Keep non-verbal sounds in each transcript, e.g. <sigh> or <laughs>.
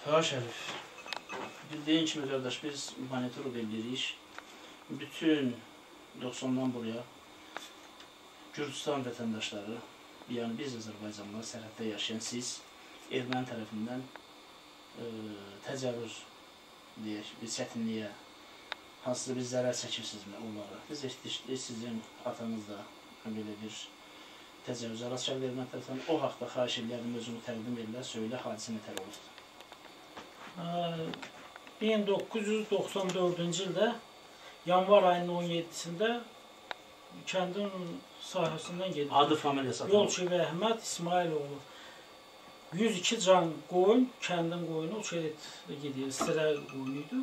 Fuha Şərif, bildiyin kimi qardaş, biz monitoruq edirik. Bütün 90-dan buraya Gürcistan vətəndaşları, yəni biz Azərbaycanlılar, sərhəddə yaşayan siz erməni tərəfindən e, təcavüz deyək, bir çətinliyə, hansısa bir zərər çəkirsinizmi onlara? Biz eşitdik, sizin atanız da belə bir təcavüzə rast gəldi erməni tərəfindən. O haqda xahiş edirəm, özünü təqdim edirlər, söylə, hadisə nətər olubdur? 1994-cü ildə yanvar ayının 17-sində kəndin sahəsindən gedir. Adı, familiyası. Yolçu Əhməd İsmailoğlu. 102 can qoyun, kəndin qoyunu o şeritdə gedir, istirə qoyunu idi.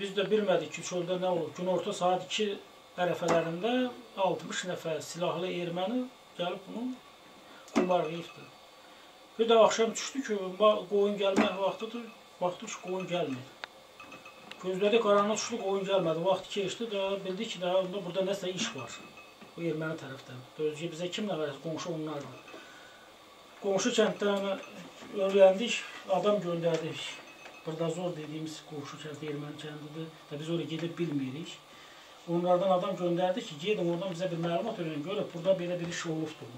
Biz də bilmədik ki, çöldə nə olur. Günorta saat 2 ərəfələrində 60 nəfər silahlı erməni gəlib bunu qumbarlayıbdı. Bir də axşam düşdü ki, qoyun gəlmək vaxtıdır. Baxdıq ki, qoyun gəlmir. Gözlədi qaranlıq düşdü, qoyun gəlmədi. Vaxt keçdi də bildi ki, onda burada nəsə iş var. Bu erməni tərəfdən. Özgə bizə kimlə var? Qonşu onlardır. Qonşu kənddən öyrəndik, adam göndərdik. Burada zor dediyimiz qonşu kənd erməni kəndidir. Və biz oraya gedib bilmirik. Onlardan adam göndərdi ki, gedin oradan bizə bir məlumat öyrənin. Görək burada belə bir iş olubdur.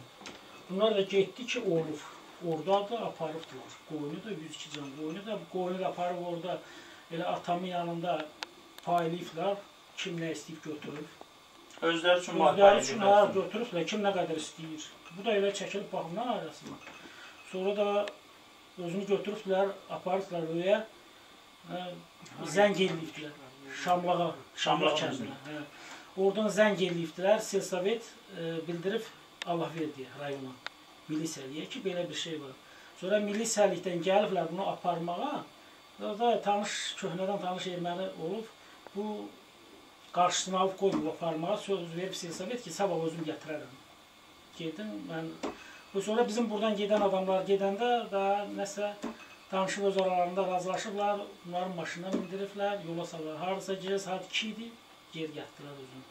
Bunlar da getdi ki, olub. Orada da aparıbdılar. Qoyunu da 102 can. Qoyunu da qoyunu da aparıb orada elə atamın yanında paylayıblar. Kim nə istəyib götürüb. Özləri üçün Özləri üçün hə, götürüblər. Kim nə qədər istəyir. Bu da elə çəkilib baxımdan arasında. Sonra da özünü götürüblər, aparıblar öyə. Hə, zəng eləyibdilər. Şamlağa, Şamlaq kəndinə. Hə. Oradan zəng eləyibdilər. Selsovet e, bildirib Allahverdiyə rayona milisiyəliyə ki, belə bir şey var. Sonra milisiyəlikdən gəliblər bunu aparmağa. Orada tanış, köhnədən tanış erməni olub. Bu qarşısını alıb qoyub aparmağa söz verib Selsovet ki, sabah özüm gətirərəm. Gedim, mən bu sonra bizim buradan gedən adamlar gedəndə da nəsə danışıb öz aralarında razılaşıblar, bunların maşına mindiriblər, yola salırlar. Hardasa gecə saat 2 idi, geri gətirdilər özünü.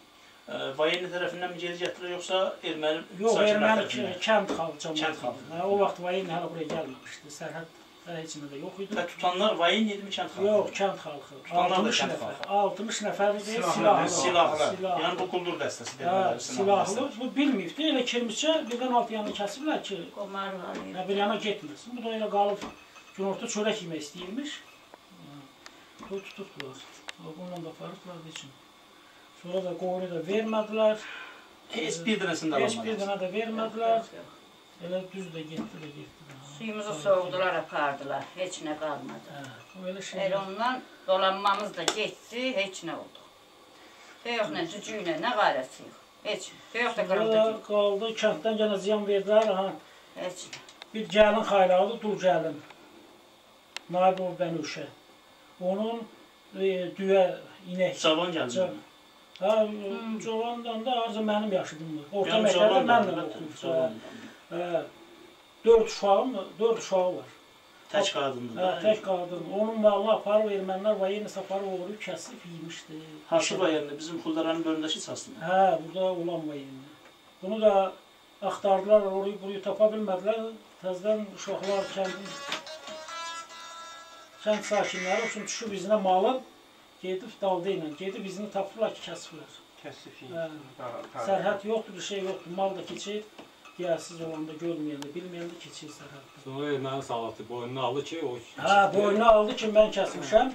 Vayeni tərəfindən mi geri gətirir, yoxsa erməni Yox, erməni kənd xalqı cəmiyyəti. Kənd xalqı. Hə, o vaxt Vayin hələ buraya gəlməmişdi. Sərhəd heç nə də yox idi. Və tutanlar Vayen idimi kənd xalqı? Yox, kənd xalqı. Tutanlar da 60 kənd nəfər. xalqı. 60 nəfər idi, Silahlı, silahlı. Yəni bu quldur dəstəsi Hə, demələri. silahlı. Bu bilməyibdi. Elə kirmişcə birdən alt yanını kəsiblər ki, Qomar var idi. hə, bir yana getməsin. Bu da elə qalıb günorta çörək yemək istəyirmiş. Hə, Bu tutubdular. Bununla da aparıblar üçün. Sonra da qoyunu da vermədilər. Heç bir dənəsində Heç bir dənə də vermədilər. Elə düz də getdi də getdi. də. Suyumuzu soğudular, apardılar. Heç nə qalmadı. Hə, elə şey. Elə ondan dolanmamız da getdi, heç nə oldu. Toyuqla, cücüylə nə qarəsi yox. Heç. Toyuq da qırıldı qaldı, kənddən yenə ziyan verdilər. Ha, Heç nə. bir gəlin xayladı, dul gəlin. Naibov Bənuşə. Onun e, düyə inək. Cavan Cavan. Ha, Cavandan da azı mənim yaşıdımdır. Orta məktəbdə mənlə oxuyub. Hə, dörd uşağım, dörd uşağı var. Tək qadındır Hə, tək qadın. Onun malını aparıb ermənilər və yeni saparı oğurub kəsib yemişdi. Haşı Vayenli bizim Xuldaranın bölündəki çasını. Hə, burada olan var yeni. Bunu da axtardılar, orayı burayı tapa bilmədilər. Təzədən uşaqlar kəndin kənd sakinləri üçün düşüb izinə malın gedib dalda ilə gedib izini tapdılar ki, kəsiblər. Kəsif Hə. Sərhəd yoxdur, bir şey yoxdur. Mal da keçir. Yiyəsiz olanda görməyəndə, bilməyəndə keçir sərhəd. Sonra erməni salatı boynuna aldı ki, o Hə, boynuna aldı ki, mən kəsmişəm.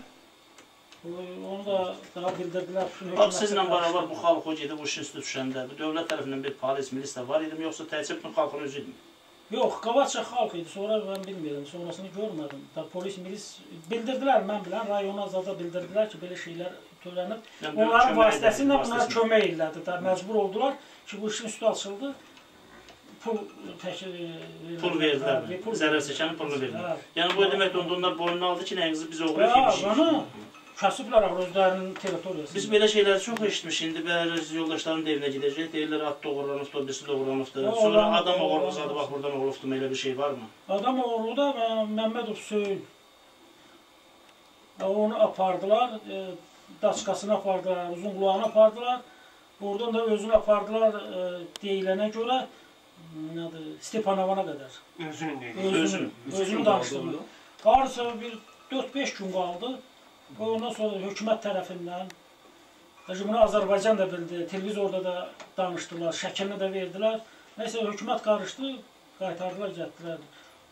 Onu da daha bildirdilər Bax sizlə bərabər bu xalq o gedib bu işin üstə düşəndə bu dövlət tərəfindən bir polis, milis də var idimi, yoxsa təkcə bütün xalqın özü idimi? Yox, Qabaça xalq idi. Sonra mən bilmirəm, sonrasını görmədim. Da polis, milis bildirdilər, mən bilən rayona zada bildirdilər ki, belə şeylər törənib. Onların vasitəsilə edir, bunlar vasitəsilə. kömək elədi. Da məcbur oldular ki, bu işin üstü açıldı. Pul təşkil Pul verdilər. Pul Zərər çəkənin pulunu verdilər. Yəni bu demək onda onlar boynuna aldı ki, nəyinizi biz yemişik. bunu kasıblar özlərinin territoriyasını. Biz belə şeyləri çox eşitmişik. İndi bəzi yoldaşların da evinə gedəcək. Deyirlər at doğranıbdır, birisi doğranıbdır. Yo, Sonra adam adam oğurluq doğranıb. zadı bax buradan oğurluqdur. Elə bir şey varmı? Adam oğlu da Mə- Məmmədov Söyün. Onu apardılar, e, daçkasını apardılar, uzun qulağını apardılar. Oradan da özünü apardılar e, deyilənə görə nədir? Stepanovana qədər. Özünün deyil. Özünü, Özünü. özünü danışdırdı. Harısa bir 4-5 gün qaldı. Və Ondan sonra hökumət tərəfindən Həcə bunu Azərbaycan da bildi, televizorda da danışdılar, şəklini də verdilər. Nəysə hökumət qarışdı, qaytardılar, getdilər.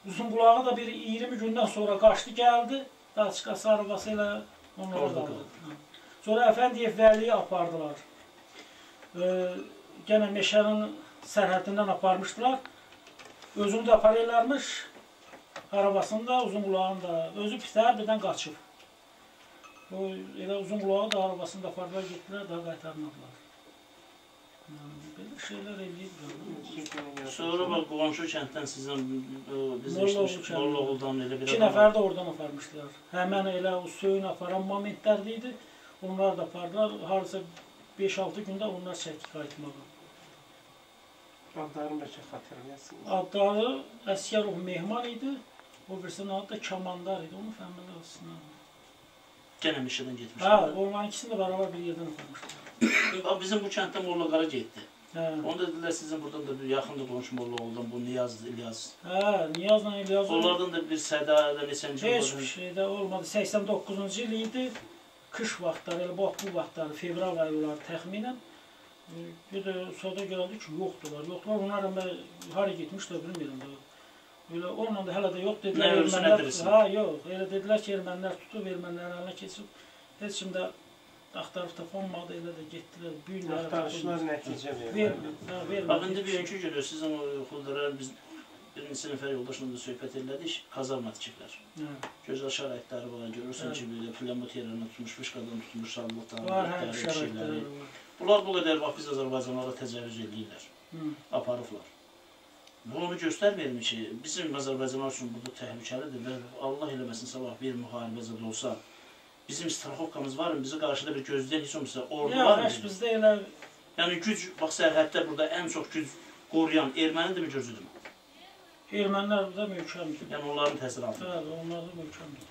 Uzun qulağı da bir 20 gündən sonra qaçdı, gəldi. Daçqa sarıqası ilə onlara Orada qaldı. Hə. Sonra Əfəndiyev Vəliyi apardılar. Ee, gene meşənin sərhəddindən aparmışdılar. Özünü də aparırlarmış. Arabasını da, uzun qulağını da. Özü pitər birdən qaçıb. O elə uzun qulağı da arabasını da apardılar, getdilər, daha qaytarmadılar. Belə şeylər eləyirlər. Sonra bak qonşu kənddən sizin o, biz Mollaoğlu eşitmişik. kəndi. Mollaoğlu'dan elə bir İki nəfər də oradan aparmışdılar. Həmən elə o suyun aparan momentlərdə idi. Onlar da apardılar. Harasa 5-6 gündə onlar çəkdi qayıtmağa. Adlarını bəlkə xatırlayasınız. Adları Əsgərov Mehman idi. O birisinin adı da Kamandar idi. Onu fəhmində olsun. Gene Mişədən getmiş. Hə, onların ikisini də beraber bir yerdən. Bak bizim bu kənddə Molla Qara getdi. Hə. Onu da dedilər sizin buradan da bir yaxında qonşu Mollaoğlu'dan bu Niyaz İlyas. Hə, Niyazla İlyas Onlardan da bir Səda da neçənci heç oldu. bir şey də olmadı. 89-cu il idi. Qış vaxtları, elə bax bu vaxtları, fevral ayı olar təxminən. Bir də sonra gəldi ki, yoxdular. Yoxdular. Onlar hara getmişlər bilmirəm. Elə onunla da hələ də yox dedilər. Nə ermənilər- dirisi? Ha, yox. Elə dedilər ki, ermənilər tutub, ermənilərin əlinə keçib. Heç kim də axtarıb tapanmadı, elə də getdilər. Bu gün də Axtarışlar nəticə vermir. Bak indi bugünkü günü sizin o Xuldara biz birinci sinif yoldaşımızla söhbət elədik. Kazarma tikiblər. Hə. Gözəl şəraitləri var. Görürsən Evet. ki, belə plyamot yerlərinə tutmuş, fışqadan tutmuş, sağlıqdan, şəraitləri şeyləri. var. Bunlar bu qədər bax biz Azərbaycanlara təcavüz eləyirlər, Hı. aparıblar. Bu onu göstərmir ki, bizim Azərbaycanlar üçün bu da təhlükəlidir və Allah eləməsin sabah bir müharibə zədə olsa, bizim straxovkamız var mı? Bizi qarşıda bir gözləyən heç olmasa ordu Ya, var mı? heç bizdə elə Yəni güc, bax sərhəddə burada ən çox güc qoruyan ermənidir mi, gözüdür mü? ermənilər də möhkəmdir. Yəni onların təsiri altında. Bəli, onlar da möhkəmdir.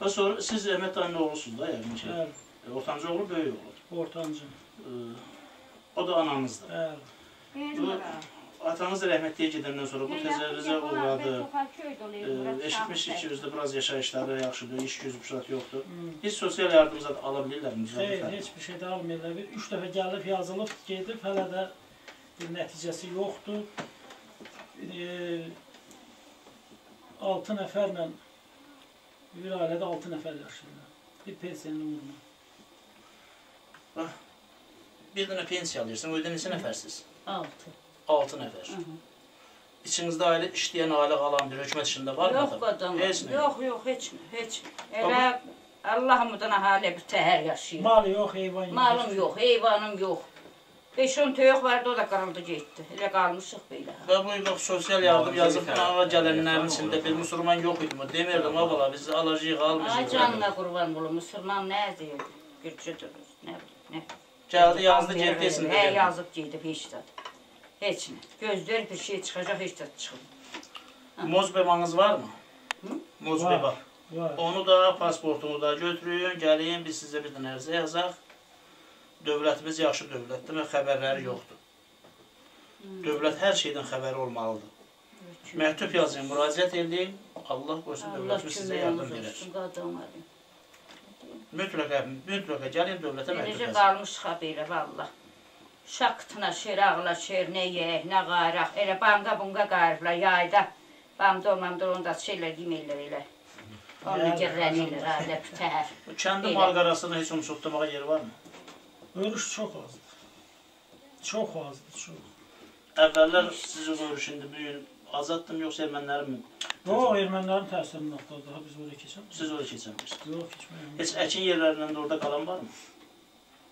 Və sonra siz Əhməd dayının oğlusunuz da yəqin ki. Bəli, E, Ortancı oğlu böyük oğlu. ortancı. E, O da ananızdır. Bəli. Atanız da rəhmətliyə gedəndən sonra bu təcavüzə uğradı. E, Eşitmişik ki, özdə biraz yaşayışları yaxşıdır, iş gözü püşat yoxdur. Hı. Biz sosial yardım zat ala bilirlər mi? Xeyr, heç bir şey də almırlar. Bir üç dəfə gəlib, yazılıb, gedib, hələ də bir nəticəsi yoxdur. E, 6 nəfərlə bir ailədə 6 nəfər yaşayırlar. Bir pensiyanın uğruna. Bir dənə pensiya alırsan, o yüzden neçə nəfərsiz? Altı. 6 nəfər. İçinizdə ailə işləyən, ailə qalan bir hökumət işində var mı? Yox qadın. Heç nə. Yox, yox, heç nə, heç nə. Elə Allahımdan halə bir təhər yaşayır. Mal yox, heyvan yox. Malım yox, heyvanım yox. 5-10 töyük vardı, o da qırıldı getdi. Elə qalmışıq belə. Və bu bax sosial yardım yazıb buna gələnlərin içində bir müsəlman yox idi mi? Demirdim ha bala biz alacağıq Ay almışıq. canına qurban olum, müsəlman nə deyir? Gürcüdür, nə bilim, nə. Gəldi yazdı getdi desin Hə, dedi. yazıb gedib heç də. Heç nə. Gözləyir bir şey çıxacaq, heç də çıxmır. Mozbemanız var mı? Hı? Mozbeba. Var. Var. Onu da, pasportunu da götürün, gəlin, biz sizə bir dənə ərizə yazaq. Dövlətimiz yaxşı dövlətdir və xəbərləri yoxdur. Dövlət hər şeydən xəbəri olmalıdır. Məktub yazın, müraciət edin. Allah qoysun dövlətimiz sizə yardım verər. Mütləqə, mütləqə gəlin dövlətə məktub Necə yazın. qalmışıq ha belə vallah. Şaqtına, şerağla, şer, nə yeyək, nə qaraq. Elə banqa bunqa qarıblar yayda. Bamda olmamda onu da şeylər deməklər elə. Onu gərrənirlər, alə pitər. Bu kəndi Elə. mal qarasında heç onu çoxlamağa yeri varmı? Örüş çox azdır. Çox azdır, çox. Əvvəllər sizin görüş indi bu gün azaddım yoxsa ermənilərin mi? Yox, ermənilərin təsirinin altında daha biz oraya keçəmiz. Siz oraya keçəmirsiniz. Yox, keçməyəm. Heç əkin yerlərindən də orada qalan varmı?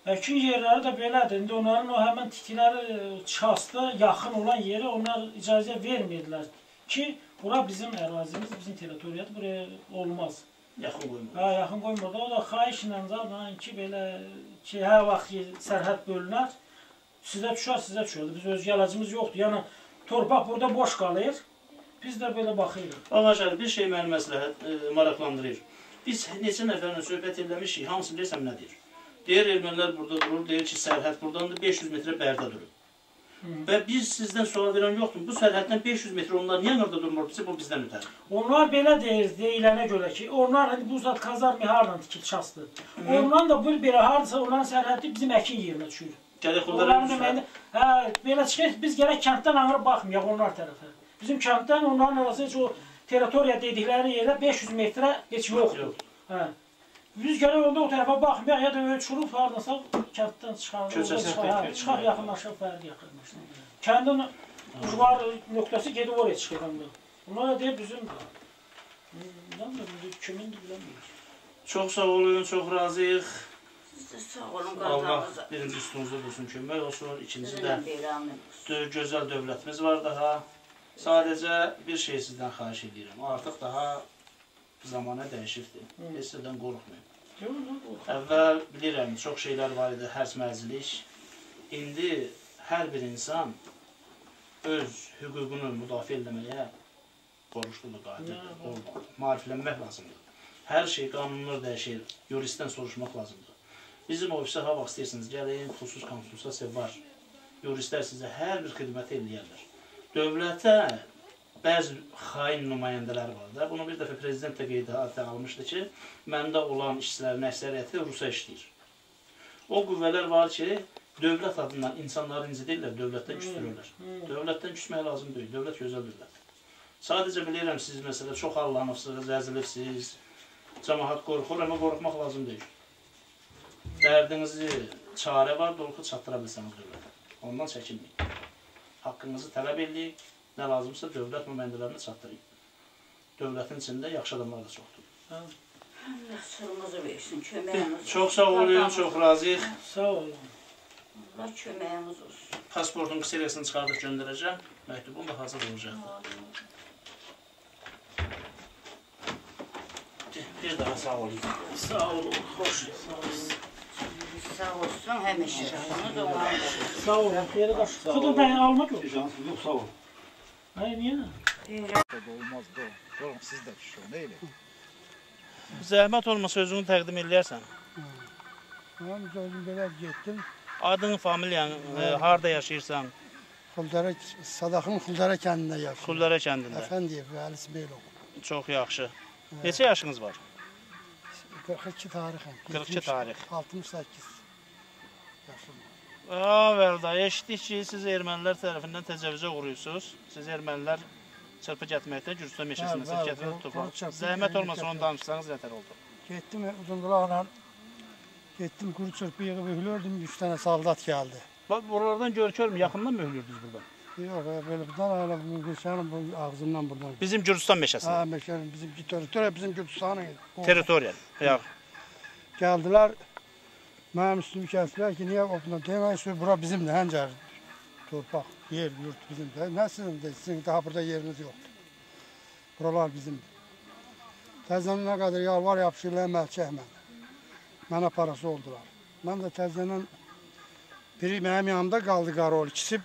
Əkin yerləri də belədir. İndi onların o həmin tikiləri çasta yaxın olan yerə onlar icazə vermirdilər ki, bura bizim ərazimiz, bizim territoriyadır, buraya olmaz. Yaxın qoyma. Ha, yaxın qoymurdu. O da xahişlə zaten ki, belə ki, hər vaxt sərhəd bölünər, sizə düşər, sizə düşər. Biz özgə əlacımız yoxdur. Yəni torpaq burada boş qalır. Biz də belə baxırıq. Ağacar bir şey məni məsləhət e, maraqlandırır. Biz neçə nəfərlə söhbət eləmişik, hamısı bilirsən nə deyir? Ermənilər burada durur, deyir ki, sərhəd burdandır, 500 metrə bərdə durur. Və biz sizdən sual verən yoxdur. Bu sərhəddən 500 metr onlar niyə orada durmur? Bizi bu bizdən ötəri. Onlar belə deyir, deyilənə görə ki, onlar hani bu zat kazarmı hardan tikilçasdır. Ondan da bu belə hardasa onların sərhədi bizim əkin yerinə düşür. Gələk Onların deməyində, hə, belə çıxır, biz gərək kənddən ağır baxmayaq onlar tərəfə. Bizim kənddən onların arası heç o territoriya dedikləri yerə 500 metrə heç yoxdur. Yox. Hə. Biz gərək onda o tərəfə baxmayaq ya da ölçülüb hardasa kənddən çıxarıq. Köçəsən çıxaq, pek- hə, çıxaq yaxınlaşaq fərqi yaxınlaşaq. Kəndin uclar nöqtəsi gedib oraya çıxır onda. Bunlar da deyir bizimdir. Bilmirəm, kimindir bilmirəm. Çox sağ olun, çox razıyıq. Siz Sağ olun Allah birinci üstünüzdə dursun, kömək olsun. İkinci də gözəl dövlətimiz var daha. Sadəcə bir şey sizdən xahiş edirəm. Artıq daha zamana dəyişibdir. Hı. Heç sizdən qorxmayın. Əvvəl bilirəm, çox şeylər var idi, hərs məzlik. İndi hər bir insan öz hüququnu müdafiə etməyə borcludur, qadirdir, Hı. olmalı. Maariflənmək lazımdır. Hər şey qanunlar dəyişir, yuristdən soruşmaq lazımdır. Bizim ofisə ha vaxt istəyirsiniz, gəlin, xüsus konsultasiya var. Yuristlər sizə hər bir xidməti eləyərlər. Dövlətə bəzi xain nümayəndələr var da. Bunu bir dəfə prezident də qeydə almışdı ki, məndə olan işçilərin əksəriyyəti Rusa işləyir. O qüvvələr var ki, dövlət adından insanları incidirlər, dövlətdən küstürürlər. Dövlətdən küsmək lazım deyil, dövlət gözəl dövlətdir. Sadəcə bilirəm siz məsələ çox allanıbsınız, əzilibsiniz, cəmahat qorxur, amma qorxmaq lazım deyil. Dərdinizi çarə var, doluxu çatdıra bilsəniz dövlətə. Ondan çəkinməyin. Haqqınızı tələb edin, nə lazımsa dövlət nümayəndələrinə çatdırın. Dövlətin içində yaxşı adamlar da çoxdur. Allah sırrınızı versin, köməyiniz Çox sağ olun, çox razıyıq. Sağ olun. Allah köməyiniz olsun. Pasportun kseriyasını çıxardıb göndərəcəm. Məktubum da hazır olacaq. Bir daha sağ olun. Sağ olun, xoş. Sağ olun. Sağ olsun həmişə. Da ona Sağ olun. Yeri qaç. Xıdır bəni almaq yox. Yok sağ ol. Hayır, niyə? Olmaz da. Oğlum siz de şu neyle? Zəhmət olmasa özünü təqdim eləyərsən. Mən özüm belə getdim. Adın, familiyan, e, harda yaşayırsan? Xuldara, Sadaqın Xuldara kəndində yaşayıram. Xullara kəndində. Əfəndiyev, Vəli İsmailov. Çox yaxşı. Neçə yaşınız var? 42 tarixim. 42 tarix. 68 yaşım. Avəlda eşitdik ki, siz ermənilər tərəfindən təcavüzə uğrayırsınız. Siz ermənilər çırpı getməkdə Gürcüstan meşəsində bəli, gətirib tutublar. Zəhmət olmasa onu danışsanız nətər oldu? Getdim uzunqulaqla getdim quru çırpı yığıb ühlürdüm. 3 dənə saldat gəldi. Bax buralardan görkörmü? Yaxından mı ölürdünüz buradan? Yox, e, belə buradan elə meşənin bu ağzından buradan. Bizim Gürcüstan meşəsində. Ha, meşənin bizim territoriya bizim. O- Territorial. Yox. Gəldilər. Mənim üstümü kəsdilər ki, niyə opuna demək ki, bura bizimdir, həncər. Torpaq, yer, yurt bizimdir. Nə sizin de, sizin daha burada yeriniz yoxdur. Buralar bizimdir. Təzədən nə qədər yalvar yapışırlar, məlçəkmən. Mənə parası oldular. Mən də təzədən biri mənim yanımda qaldı qarol, ikisi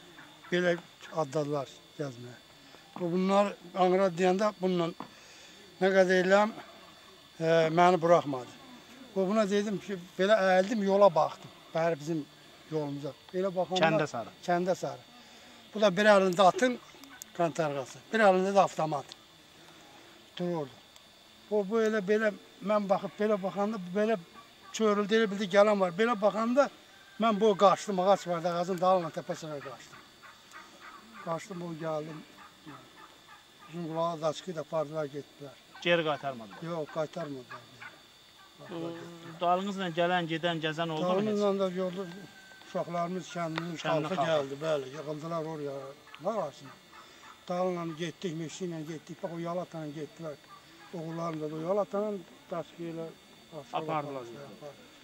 belə adladılar gəzməyə. Bu bunlar Anqara deyəndə bununla nə qədər eləm e, məni buraxmadı. Bu buna dedim ki, belə əyildim, yola baxdım. Bəri bizim yolumuza. Elə baxanda Kəndə sarı. kəndə sarı. Bu da bir əlində atın kantarğası, bir əlində də avtomat. Dururdu. Bu belə belə mən baxıb belə baxanda belə çörüldü elə bildi gələn var. Belə baxanda mən bu qaçdım, ağac vardı, ağacın dalına təpəsinə qaçdım. Qaçdım, bu gəldim. Uzun qulağa daçqı da apardılar, getdilər. Geri qaytarmadılar. Yox, qaytarmadılar. Dalınızla gələn, gedən, gəzən oldu mu? Dalımızla da yolda uşaqlarımız kəndinin Kəndin xalqı gəldi, bəli, yığıldılar oraya. Nə varsın? Dağla getdik, meşi ilə getdik, bax o Yalatana getdilər. Oğullarım da o Yalatanın daşqı ilə Apardılar.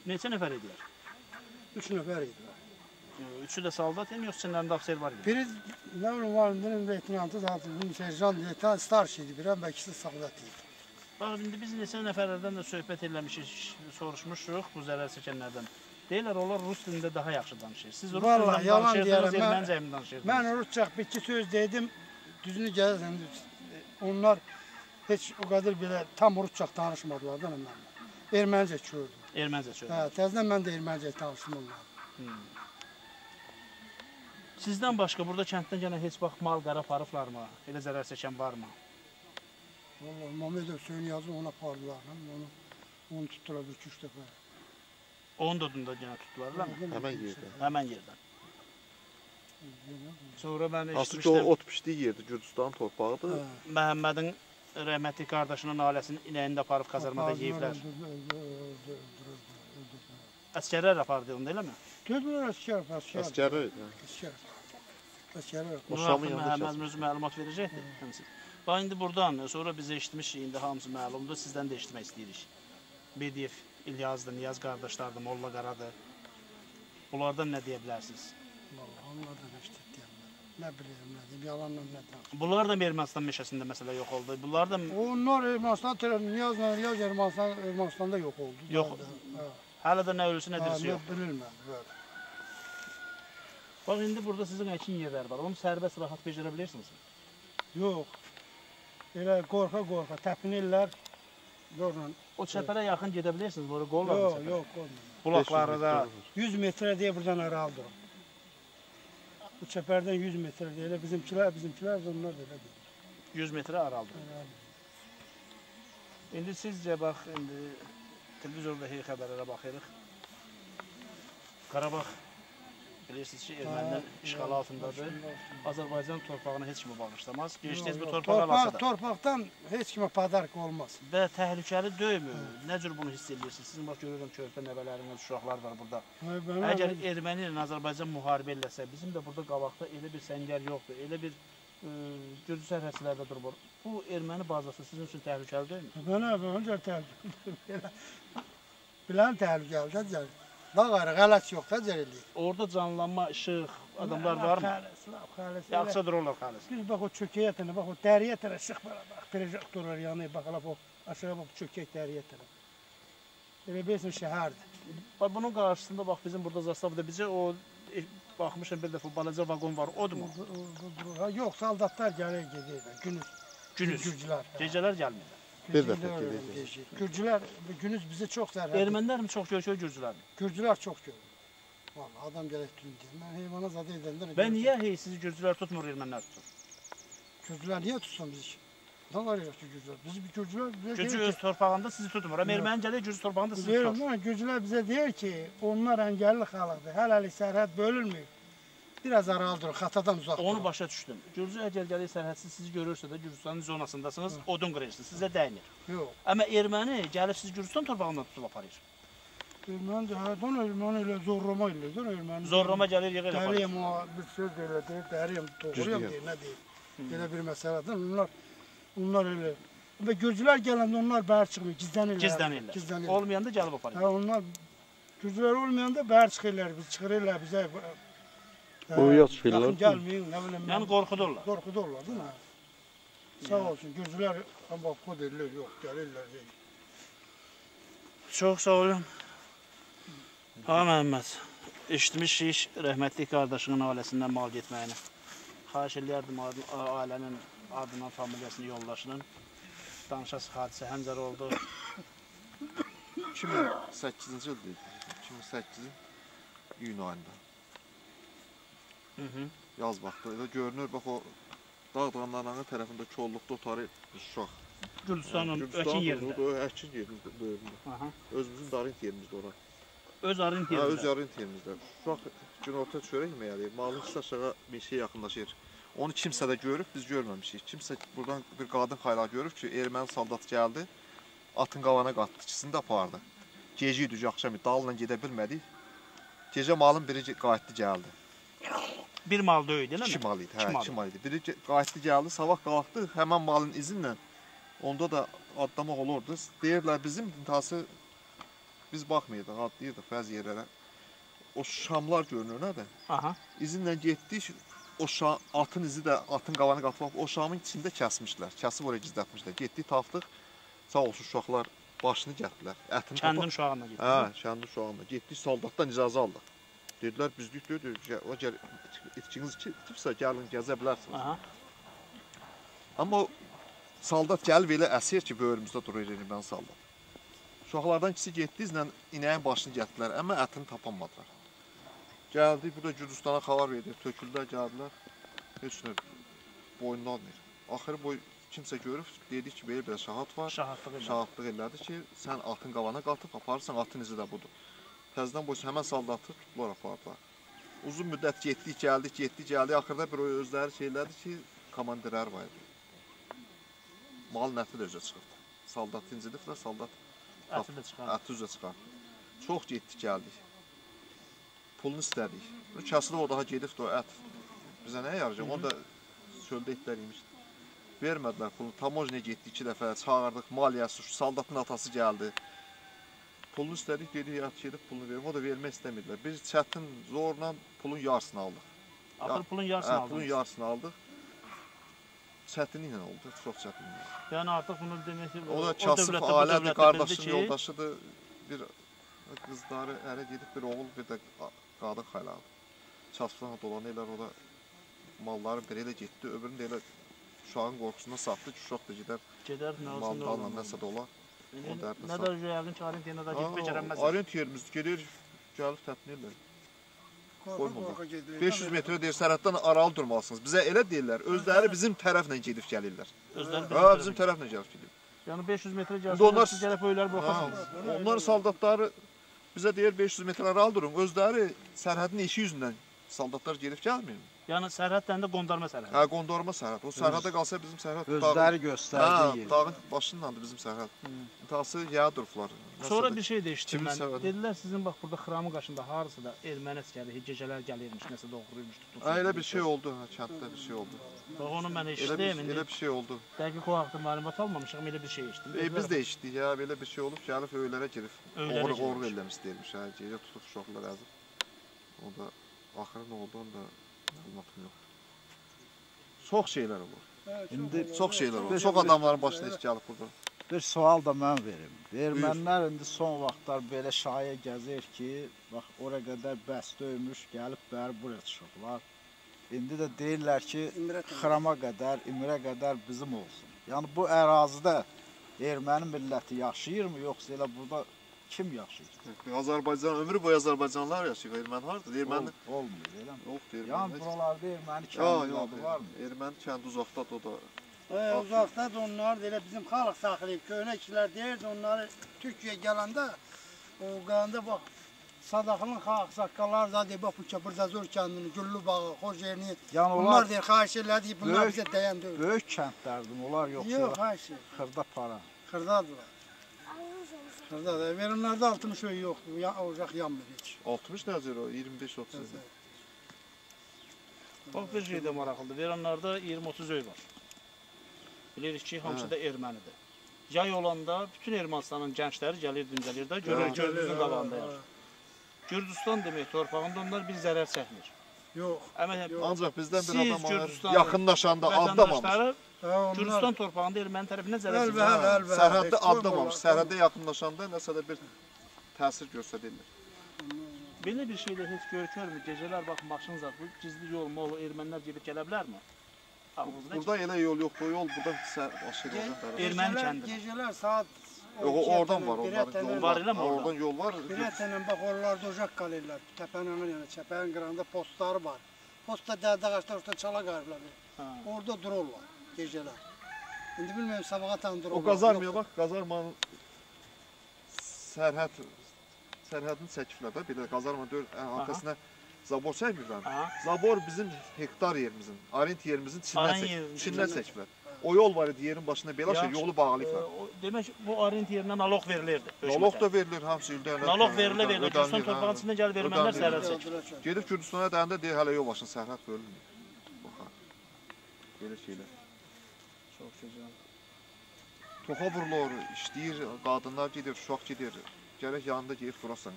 Neçə nəfər idilər? Üç nəfər idilər. Üçü də saldat idi, yoxsa içində ofser var idi? Biri nə bilim var, benim leytenantı zaten, serjant, leytenant, starş idi, bir və ikisi sağdat idi. Bax, indi biz neçə nəfərlərdən də söhbət eləmişik, soruşmuşuq bu zərər çəkənlərdən. Deyirlər, onlar rus dilində daha yaxşı danışır. Siz rus dilində danışırdınız, erməncə mi danışırdınız? Mən rusça bir iki söz dedim, düzünü gəlirsən, onlar heç o qədər belə tam rusça danışmadılar da mənimlə. Ermənicə kördüm. Erməncə söz. Hə, təzədən mən də ermənicə danışdım onlarla. Sizdən başqa burada kənddən gələn heç vaxt mal qara aparıblarmı? Elə zərər çəkən varmı? Vallahi Mehmet Hüseyin yazın ona pardılar. Onu, onu tuttular bir üç defa. Onun da odunda yenə tutdularlar mı? Həmən yerdə. Həmən yerdən. Sonra mən Asıl ki o eşitmişdim ot pişdiyi yerdir, Gürcüstanın torpağıdır. Məhəmmədin rəhmətli qardaşının ailəsinin inəyini də aparıb kazarmada yeyiblər. Əskərlər apardı onu eləmi? Dediler asker, asker. Əskərlər idi. hə. Asker. Askerler. O Bunu Şamın artıq yanında Məhəmməd özü məlumat verəcəkdir. Həmsin. Bax indi burdan sonra biz eşitmişik, indi hamısı məlumdur. Sizdən də eşitmək istəyirik. BDF İlyazdır, Niyaz qardaşlardır, Molla Qaradır. Bunlardan nə deyə bilərsiniz? Vallahi onlardan işte diyenler. Ne bileyim ne diyeyim, yalanla ne diyeyim. Bunlar da Ermənistan meşəsində məsələ yox oldu. Bunlar da Onlar Ermənistan terörü, Niyazla Niyaz Ermənistan, Ermənistan'da yok oldu. Yok. Ha. hələ də nə ölüsü, nə dirisi yox. bilinmedi böyle. Bax indi burada sizin əkin yerləri var. Onu sərbəst rahat becərə bilirsiniz. Yok. Elə qorxa qorxa təpinirlər. Zorla. O çəpərə yaxın gedə bilirsiniz. Burada qol var. Yok çəpərə. yok olmuyor. Bulaqları da 100 metre diye buradan aralıdır. Bu çeperden 100 metre diye. Elə bizimkiler de onlar da öyle değil. 100 metrə aralıdır. İndi sizcə bax indi televizorda hey xəbərlərə baxırıq. Qarabağ bilirsiniz ki, ermənilər işğal altındadır. Azərbaycan torpağını heç kimə bağışlamaz. Geçdiniz bu Torpaq, alasa da. torpaqdan heç kimə padark olmaz. Və təhlükəli deyilmi? Nə cür bunu hiss edirsiniz? Sizin bax görürəm körpə nəvələriniz, uşaqlar var burada. Əgər erməni ilə Azərbaycan müharibə eləsə, bizim də burada qabaqda elə bir səngər yoxdur, elə bir ə, Gürcü sərhədçilərdə durur. Bu erməni bazası sizin üçün təhlükəli deyilmi? Mənə öncə təhlükə. Bilən təhlükəli də Dağ ayrı qələs yox da cərillik. Orada canlanma, işıq, adamlar varmı? Xalis. Yaxşı dururlar xalis. Biz bax o çökəyə tərəfə, bax o dəriyə tərəfə çıx belə bax. Projektorlar yanır, bax ala bu aşağı bax çökək dəriyə tərəfə. Elə bilirsən şəhərdir. Bax bunun qarşısında bax bizim burada zastavda bizə o e, baxmışam bir dəfə balaca vaqon var, odur mu? Yox, soldatlar gəlir gedirlər. Günüz. Gündüz. Gürcülər. Gecələr gəlmirlər. Bir dəfə gecir. Gürcülər bu günüz bizə çox zərər. Ermənilər mi çox görüşür, Gürcülər mi? Gürcülər çox görür. Vallahi adam gələk tüm deyir. Mən heyvana zad edəndə. Və niyə hey sizi Gürcülər tutmur, ermənilər tutur? Gürcülər niyə tutsun bizi? Ne var ya ki Gürcülər? Biz bir Gürcülər Gürcü öz torpağında sizi tutmur. Erməni gəlir Gürcü torpağında sizi tutur. Gürcülər bizə deyir ki, onlar əngəlli xalqdır. Hələlik sərhəd bölünmür. Biraz aralı durun, xatadan uzaq Onu başa düşdüm. Gürcü əgər gəlir sərhədsiz sizi görürsə də Gürcüstanın zonasındasınız, odun qırırsınız, sizə dəymir. Yox. Amma erməni gəlib sizi Gürcüstan torpağından tutub aparır. Erməni də hərdən erməni elə zorlama elə, dur erməni. Zorlama gəlir, yığır aparır. Dəriyəm o bir söz elə deyir, dəriyəm, doğruyam deyir, nə deyir. Elə bir məsələdir. Onlar onlar elə və Gürcülər gələndə onlar bəhər çıxmır, gizlənirlər. Gizlənirlər. Gizlənirlər. Olmayanda gəlib aparır. Hə, onlar Gürcülər olmayanda bəhər çıxırlar, biz çıxırırlar bizə. Hə, Uyuya çıxırlar. Yaxın gəlməyin, nə bilim. Yəni qorxudurlar. qorxudurlar, değil mi? Sağ olsun, Gürcülər amma bu deyirlər, yox, gəlirlər. Çox sağ olun. Ha Məhəmməd, eşitmişik rəhmətli qardaşının ailəsindən mal getməyini. Xahiş eləyərdim ailənin adından, familiyasını, yoldaşının. Danışası hadisə həmzər oldu. 2008-ci ildir. 2008-in iyun ayında. Hı -hı. Yaz vaxtı. Elə görünür bax o dağ dağlarının tərəfində kolluqda otarı uşaq. Gürcüstanın Gürcüstan əkin yerində. O əkin yerində. Aha. Özümüzün darın yerimizdə ora. Öz arın Ha, öz yerində. yarın yerimizdə. Uşaq günorta çörək yeməyə gəlir. Malın aşağı bir şey yaxınlaşır. Onu kimsə də görüb, biz görməmişik. Kimsə buradan bir qadın xayla görüb ki, erməni soldat gəldi. Atın qavana qatdı, ikisini də apardı. Gecə idi, axşam idi, dalla gedə bilmədik. Gecə malın biri qayıtdı gəldi. Bir mal döyüldü, eləmi? mal idi, hə, mal. iki mal idi. Biri qayıtdı gəldi, sabah qalxdı, həmən malın izinlə onda da adlamaq olurdu. Deyirlər bizim intihası biz baxmıyordıq, adlayırdıq bəzi yerlərə. O şamlar görünür nədir? Aha. İzinlə getdik. O şam, atın izi də atın qavanı qatılıb o şamın içində kəsmişlər. Kəsib oraya gizlətmişlər. Getdik tapdıq. Sağ olsun uşaqlar başını gətdilər. Ətini Kəndin uşağına getdi. Hə, kəndin uşağında. Getdik soldatdan icazə aldıq. Dedilər deyil, deyil, o gəl itkiniz itibsə gəlin gəzə bilərsiniz. Aha. Amma o soldat gəlib elə əsir ki, böyrümüzdə durur erməni soldat. Uşaqlardan ikisi getdiyizlə inəyin başını gətdilər, amma ətini tapamadılar. Gəldik, burada Gürcüstana xabar verdik, töküldülər, gəldilər. Heç nə boynuna almır. Axırı boy kimsə görüb, dedi ki, belə belə şahat var. Şahatlıq edir. Şahatlıq elədi ki, sən atın qavana qatıb aparırsan, atın izi də budur. Təzədən boş həmən saldatı tutdular apardılar. Uzun müddət getdik, gəldik, getdik, gəldik. Axırda bir özləri şeylədi ki, komandirlər var idi. Mal nəti də özə çıxıb. Saldat incidiblər, saldat Əti də çıxar. əti üzə çıxar. Çox getdik, gəldik. Pulunu istədik. Bu kasılı o daha gedibdi o ət. Bizə nə yarayacaq? Onu da çöldə itlər yemişdi. Vermədilər pulunu. Tamojniyə getdik iki dəfə, çağırdıq, maliyyə suç, saldatın atası gəldi. Pulunu istədik, dedi ya gedib pulunu verim. O da vermək istəmədilər. Biz çətin zorla pulun yarısını aldıq. Axır pulun yarısını Hə, aldınız. pulun yarısını aldıq. Çətinliklə oldu, çox çətinliklə. Yəni artıq bunu demək ki, O da o kasıb dövlətdə, bu ailədir, qardaşın yoldaşıdır. Bir qızları ərə gedib, bir oğul, bir də qa- qadın xayladı. Çaşfına dolanırlar, o da malları biri də getdi, öbürünü də elə uşağın qorxusundan satdı ki, uşaq da gedər gedər mallarla nəsə də olar. o dərdini Nə də yəqin ki, Argentina da gedib becərənməz. Arent yerimiz gedir, gəlib təpinirlər. Qorxa Qoymurlar. qorxa gedir. 500 metrə deyir, sərhəddən aralı durmalısınız. Bizə elə deyirlər, özləri bizim tərəflə gedib gəlirlər. Özləri Ha, bizim tərəflə gəlib gedir. Yəni 500 metrə İndi gəlsə, onlar- siz gəlib öyləri Ha, buraxasınız. onlar saldatları bizə deyir 500 metr aralı durun. Özləri sərhədin eşi yüzündən saldatlar gedib gəlmir. Yəni sərhəddən də qondarma sərhəd. Hə, qondarma sərhəd. O sərhədə qalsa bizim sərhəd Özləri Hə, göstərdi yer. dağın başındandır bizim sərhəd. İntihası yağ durublar. Sonra bir şey değişdi Kimin mən. Dedilər sizin bax burada xramın qaşında harısı da erməni əskəri gecələr gəlirmiş, nəsə doğruymuş, tutmuş. Hə, elə bir şey oldu, hə, kənddə bir şey oldu. Bax onu mən eşitdim. elə bir şey oldu. Dəqiq o haqda məlumat almamışam, elə bir şey eşitdim. E, biz də eşitdik ya, belə bir şey olub, gəlib öylərə girib. Öylərə Oğru qoruq girmiş. eləmiş deyilmiş. Hə, gecə tutub uşaqlar əzib. O da axırı nə oldu, onu da yox. Çox şeylər olur. İndi Çox şeylər olur. Çox adamların başına iş gəlib burada. bir sual da mən verim. Ermənilər indi son vaxtlar belə şayə gəzir ki, bax ora qədər bəs döymüş, gəlib bəri bura çıxıblar. İndi də deyirlər ki, Xrama qədər, İmirə qədər bizim olsun. Yəni bu ərazidə erməni milləti yaşayırmı, yoxsa elə burada kim yaşayır? Azərbaycan ömrü boyu Azərbaycanlılar yaşayır. Erməni hardadır? Erməni Ol- Olmuyor, eləmi? yoxdur. Yəni Erməni. buralarda erməni kəndi yox. adı varmı? Erməni kəndi uzaqdadır o da. Ee, uzakta da onlar da elə bizim xalq saxlayıb, köhnə kişilər deyirdi onları Türkiyə gələndə, o gələndə bax, Sadaqlının xalq saqqallar da deyib, bax bu Kəbirdəzor kəndini, Güllü bağı, xoş yerini, Yəni onlar deyir, xahiş elədik, bunlar Böyük- bizə dəyən deyil. böyük kəndlərdir, onlar yoxsa Yox, elə xahiş elə. xırda para. Xırdadılar. Xırdadır. Verenlərdə 60 öy yoxdur, ya, ocaq yanmır heç. 60 nəzər o? 25-30. Bax bir şey də maraqlıdır. Veranlarda 20-30 öy var. Bilirik ki, hamısı da ermənidir. Yay olanda bütün Ermənistanın gəncləri gəlir, dincəlir də, görür Ha. Gürcüstan qabağında yaşayır. Gürcüstan demək torpağında onlar bir zərər çəkmir. Yox. Amma Ancaq bizdən bir Siz adam var, Gürcüstanın yaxınlaşanda addamamış. Onlar Gürcüstan torpağında erməni tərəfindən zərər Əlbə- çəkir. Bəli, əlbəttə. Sərhəddə addamamış. Sərhəddə yaxınlaşanda nəsə də bir təsir göstərirlər. Belə bir şey də heç görkörmü? Gecələr bax maşın zat, bu gizli yol, mol, ermənilər gedib gələ bilərmi? Burada elə yol yoxdur. O yol buradan sər- aşırı tərəf. Erməni kəndi. Gecələr saat Yox, oradan var onlarınətənin- yolu. Var mi oradan? Yol var. Birətənin bax oralarda ocaq qalırlar. Təpənin yəni çəpənin qırağında postları var. Postda dərdə ağaclar orada çala qarıblar. Orada dururlar gecələr. İndi bilmirəm sabaha tandır. O qazarmaya bax, qazarmanın sərhəd sərhədini çəkiblər də, belə qazarma dör arxasına zabor çəkmirlər. Aha. Zabor bizim hektar yerimizin, arent yerimizin Arent çək, çindən çəkiblər. O yol var idi yerin başına belə şey yolu bağlayıblar. demək bu arent yerinə naloq verilirdi. Naloq da verilir hamısı ildə. Naloq verilə verilə. ödənilir, Gürcüstan hə. torpağının içindən gəlib ermənilər zərər çəkir. Gedib Gürcüstana dəyəndə deyir hələ yol başına sərhəd bölünmür. Baxa. Belə şeylər. Çox gözəl. Toxa vurulur, işləyir, qadınlar gedir, uşaq gedir. Gərək yanında gedib durasan.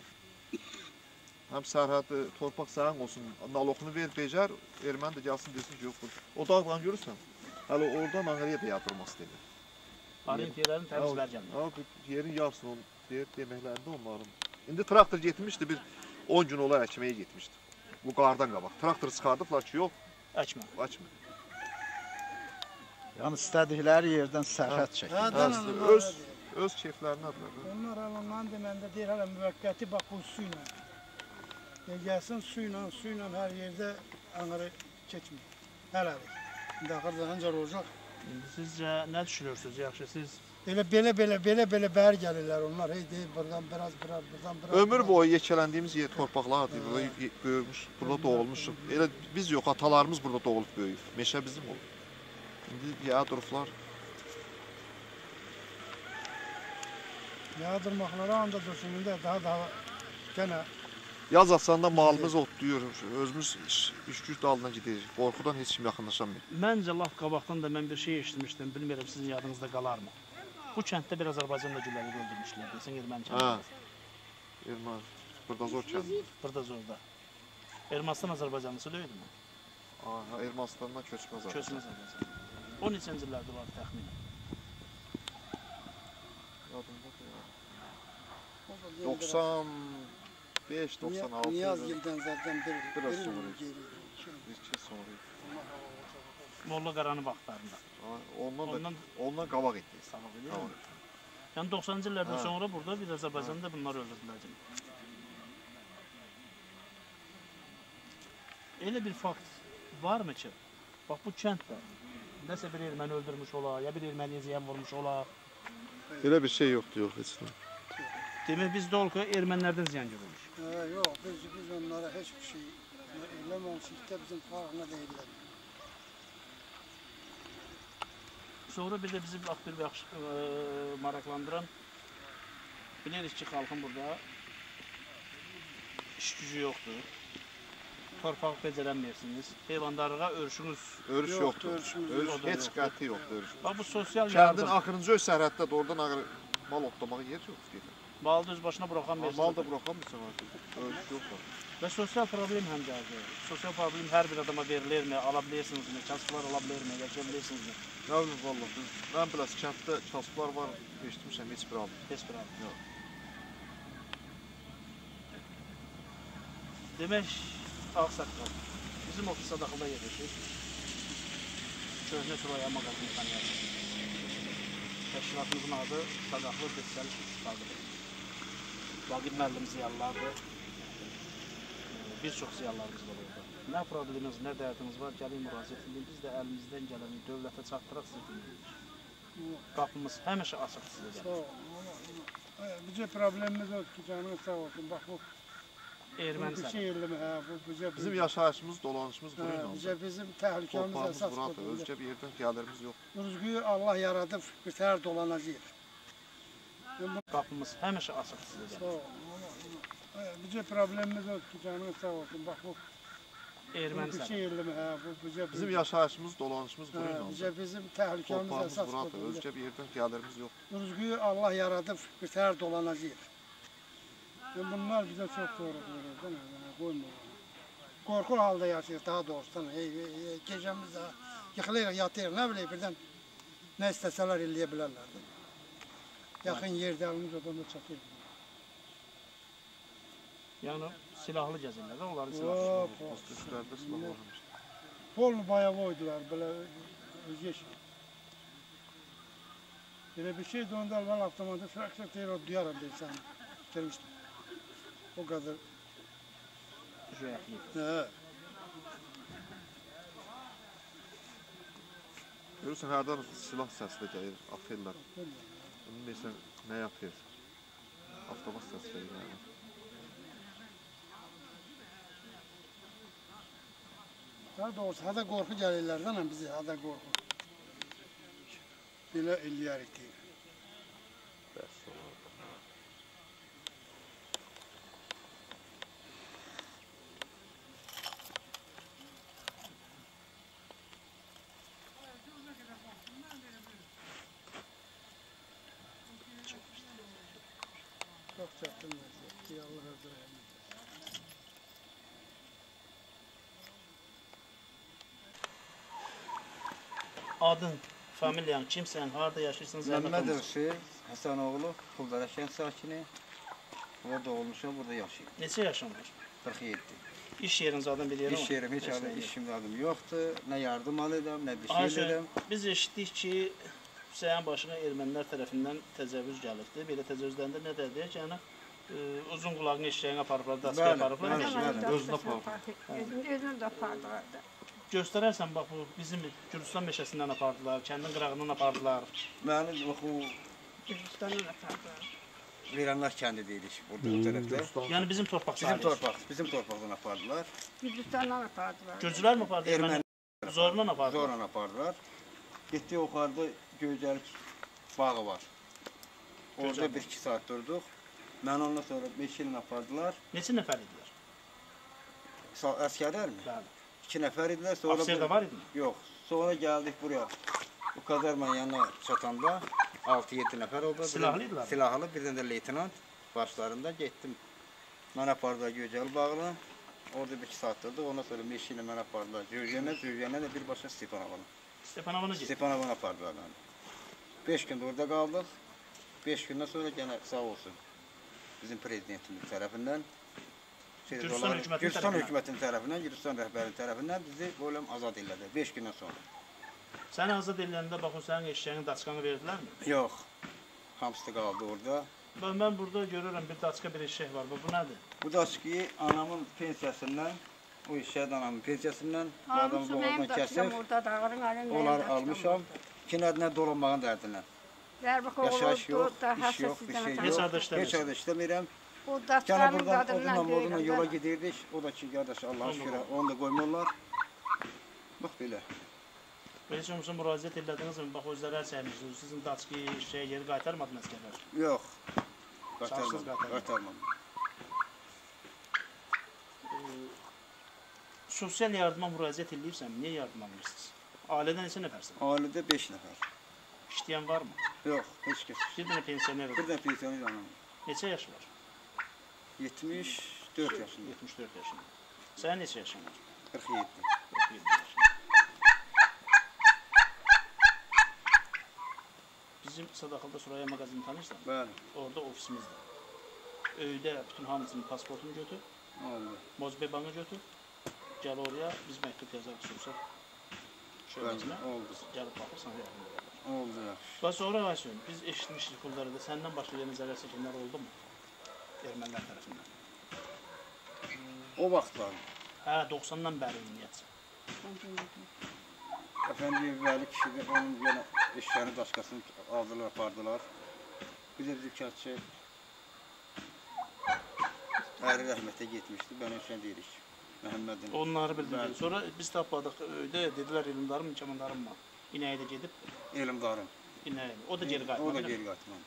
Həm sərhədi, torpaq sənin olsun, naloqunu ver, becər, erməni də gəlsin desin ki, yox. bu- O dağdan görürsən, hələ oradan Anqaraya da yadırmaq istəyir. Arent yerlərini təmizləyəcəm. Ha, bu yerin yarısını onu deyir, deməklərində onların. İndi traktor getmişdi, bir 10 gün olar əkməyə getmişdi. Bu qardan qabaq. Traktoru çıxardıblar ki, yox, Əkmə. açma. Yəni istədikləri yerdən sərhəd Hə, çəkir. Öz öz keyflərinədirlər. Onlar hələ ondan deməndə deyir hələ müvəqqəti bax bu su ilə. E, gelsin suyla, suyla her yerde anarı geçmiyor. Herhalde. İndi axırda ancaq olacaq. İndi sizcə nə düşünürsünüz? Yaxşı, siz Elə belə belə belə belə bər gəlirlər onlar. Hey deyib buradan biraz biraz buradan biraz. Ömür boyu yekələndiyimiz yer torpaqlardır. Burada böyümüş, burada doğulmuşuq. Elə biz yox, atalarımız burada doğulub böyüyüb. Meşə bizim olub. İndi ya durublar. Yağdırmaqlara anda dursun indi daha daha gene Yaz açanda malımız otlayır. Özümüz iş, iş güc dalına gidirik. Qorxudan heç kim yaxınlaşamır. Məncə lap qabaqdan da mən bir şey eşitmişdim. Bilmirəm sizin yadınızda qalarmı? Bu kənddə bir Azərbaycanlı gülləri öldürmüşlər. Desən erməni Hə. kəndi. Ermən. Burada zor kənd. Burada zorda. Ermənistan Azərbaycanlısı deyilmi? Aha, Ermənistandan köçməz. adam. Köçmə Azərbaycan. O neçənci illərdə var təxminən? Yadımdadır ya. 95, 96. Niyaz yıldan zaten bir Biraz bir sonra. geri. Bir iki sonra. Molla Qaranı vaxtlarında. Ha, Ondan da Ondan ondan qabaq edir. Qabaq. Yəni 90-cı illərdən Hə. sonra burada bir Azərbaycanda bunlar öldürdülər. Elə bir fakt varmı ki, bax bu kənddə nəsə bir erməni öldürmüş ola, ya bir erməniyə ziyan vurmuş ola. Elə bir şey yoxdur, yox heç nə. Demək bizdə ol ki, ermənilərdən ziyan görülmüş. Ha, yok biz, biz onlara hiçbir şey eylememişik de bizim farkına değiller. Sonra bir də bizi bax bir yaxşı ə, maraqlandıran bilirik ki, xalqın burada iş gücü yoxdur. Torpaq becərəmirsiniz. Heyvandarlığa örüşünüz. Örüş Yoxdur, yoxdur. örüşümüz Örüş yoxdur. heç qəti yoxdur örüş. Bax bu sosial Kəndin yardım. axırıncı öz sərhəddə də oradan ağır mal otlamağa yer yoxdur. Malı öz başına buraxan Mal versin. da buraxamırsan artıq. Örüş yoxdur. Və sosial problem həm gəldi. Sosial problem hər bir adama verilirmi, ala bilirsinizmi, kasıblar ala bilirmi, yaşaya bilirsinizmi? Nə bilim vallah biz mən biləs kənddə kasıblar var, eşitmişəm heç bir almır. Heç bir adam. Yox. Demək, ağsaqqal. Bizim ofisdə daxildə yerləşir. Köhnə Süraya mağazını tanıyırsınız. Təşkilatımızın adı Sadaqlı Desəl İstifadıdır. Vaqib müəllim ziyalılardır. Ee, Bir çox ziyalılarımız var orada. Nə probleminiz, nə dərdiniz var, gəlin müraciət edin. Biz də əlimizdən gələni dövlətə çatdıraq sizi dinləyirik. Qapımız həmişə açıq sizə Sağ gəlir. ol. E, Bize problemimiz yok ki canın sağ olsun. Bak bu, bu Erməni bir sənədi. şey elime ha. Bu bize Bizim yaşayışımız, dolanışımız ha, burayla. bize bizim tehlikemiz Torpağımız esas buradır. budur. Özgə bir yerdən gəlirimiz yox. Rızkıyı Allah yaratıp bir tər dolanacaq. Ben bu- Qapımız həmişə açıq sizə Sağ gəlir. ol. E, Bize problemimiz yok ki canın sağ olsun. Bak bu, Erməni bu bir sənədi. şey elime ha. Bu bize Bizim yaşayışımız, dolanışımız ha, burayla. bize bizim tehlikemiz Torpağımız esas buradır. budur. Özgə bir yerdən gəlirimiz yox. Rızkıyı Allah yaratıp bir tər Bunlar bize çok zor oluyor. değil mi? Yani Koymuyor. Korku halde yaşıyor daha doğrusu. Hey, hey, gecemiz daha yıkılıyor, yatıyor. Ne bileyim birden ne isteseler illeyebilirler. Yakın yerde alınız odamda çatıyor. Yəni silahlı gəzirlər də, onların silahlı. Hop, hop. Post üstlərdə silah var. Polnu bayağı oydular böyle özge şey. Böyle bir şey de ondan ben avtomatı frak diye o duyarım diye sen demiştim. O kadar. Jöyəkli. He. Görürsən hərdən silah səsi də gəlir, atırlar. Bilmirsən nə yapır. Avtomat səsi gəlir. Yəni. Daha doğrusu hada korku gelirler değil mi bize hada korku. Böyle elleyerik diye. Bəs olar. Çok çaktım vaziyet diye Allah razı olsun. Adın, familyan, kimsən, harda yaşayırsan, zəhmət Məhəmməd olmasın. Rəşid Həsənoğlu Quldara kənd sakini. Burada doğulmuşam, burada yaşayıram. Neçə yaşın var? 47. İş yeriniz adın bir yeri İş yerim heç adı işim adım yoxdur. Nə yardım alıram, nə bir şey Ayşə, edirəm. biz eşitdik ki, Hüseyin başına ermənilər tərəfindən təcavüz gəlibdi. Belə təcavüzləndə nə deyək? Yəni e, uzun qulağın eşeğini aparıblar, daskaya Bəli, aparıblar. bəli, eşeği. bəli, özünə apardı. Özünü də apardılar da. Göstərərsən bax bu bizim Gürcüstan meşəsindən apardılar, kəndin qırağından apardılar. Məni bax o Gürcistandan apardılar. Veranlar kəndi deyirik burada o tərəfdə. Yəni bizim torpaq Bizim sahəsi. torpaq, bizim torpaqdan apardılar. Gürcistandan apardılar. Gürcülər mi apardı? Erməni zorla apardı. zorla apardılar. Getdi yuxarıda Gözəl bağı var. Orada Gözəl. 1-2 saat durduq. Məni ondan sonra 5 ilin apardılar. Neçə nəfər idilər? Əskərlərmi? Bəli. 2 nəfər idilər. Sonra Ofisier də var idi. Yox. Sonra gəldik buraya. Bu kazarmanın yanına çatanda 6-7 nəfər oldu. Bir də- Silahlıydılar mı? Silahlı, bir dənə də leytenant başlarında getdim. Mən apardılar Göcəl bağına. Orada 1-2 saat durduk. Ondan sonra Meşi ilə mən apardılar. Zürgənə, Zürgənə də birbaşa Stepanovana. Stepanovana getdi. Stepanovana apardılar məni. 5 gün də orada qaldıq. 5 gündən sonra yenə sağ olsun. Bizim prezidentimiz tərəfindən şey Gürcüstan hökumətinin Gürcüstan tərəfindən. hökumətinin tərəfindən, Gürcüstan rəhbərinin tərəfindən bizi böyle azad elədi 5 gündən sonra. Səni azad ediləndə bax o sənin eşeğinin daçkanı verdilərmi? Yox. Hamısı da qaldı orada. Bax mən burada görürəm bir daçka bir eşek var. Bu nədir? Bu da ki anamın pensiyasından, o işçidən anamın pensiyasından, adam boğazdan mənim daçkam kəsir. orada dağırın alın. Onları almışam. Kinədinə dolanmağın. Zərbə Yaşayış yox, da iş yox, bir şey Heç yox. Heç adı işləmirəm. O Gene daçkanın buradan odunla qadından odunla yola deyirəm. gidirdik. O da ki qardaş Allah'a şükür onu da qoymurlar. Bax belə. Heç olmasa müraciət elədinizmi? Bax özləri əl çəkmişsiniz. Sizin daçki şey geri qaytarmadı məskərlər. Yox. Sağsız Qaytarmam. qaytarmam. Qaytarmam. Sosial yardıma müraciət eləyirsən, niyə yardım almırsınız? Ailədə neçə nəfərsən? Ailədə 5 nəfər. İşləyən varmı? Yox, heç kəs. Bir dənə pensioner Bir var. də pensioner anam. Neçə yaş var? 74 yaşında. 74 yaşında. Sənin neçə yaşın var? 47. 47 yaşında. Bizim Sadaxılda Suraya mağazini tanırsan? Bəli. Orada ofisimizdə. Öydə bütün hamısının pasportunu götür, Oldu. Mozbebanı götür. Gəl oraya, biz məktub yazarıq xüsusən. Şöbəsinə. Oldu. Gəlib baxırsan, yardım edərlər. Oldu. Və sonra Aysun, biz eşitmişdik bunları da. Səndən başqa yerə zərər çəkənlər oldu mu? Ermənilər tərəfindən. O vaxtlar Hə, 90-dan bəri ümumiyyətcə. Əfəndiyev Vəli kişidir. Onun yenə eşyanı daşqasını aldılar, apardılar. Bir də bizim kətçi Əri rəhmətə getmişdi. Ben Hüseyin deyirik. Məhəmmədin. Onları bildim. Sonra biz tapmadıq. Öydə dedilər elimdarım, imkanlarım var. İnəyə də gedib, Elmdarım. inəyə. O da geri O qayıtmadı. da elə mi? geri qayıtmam.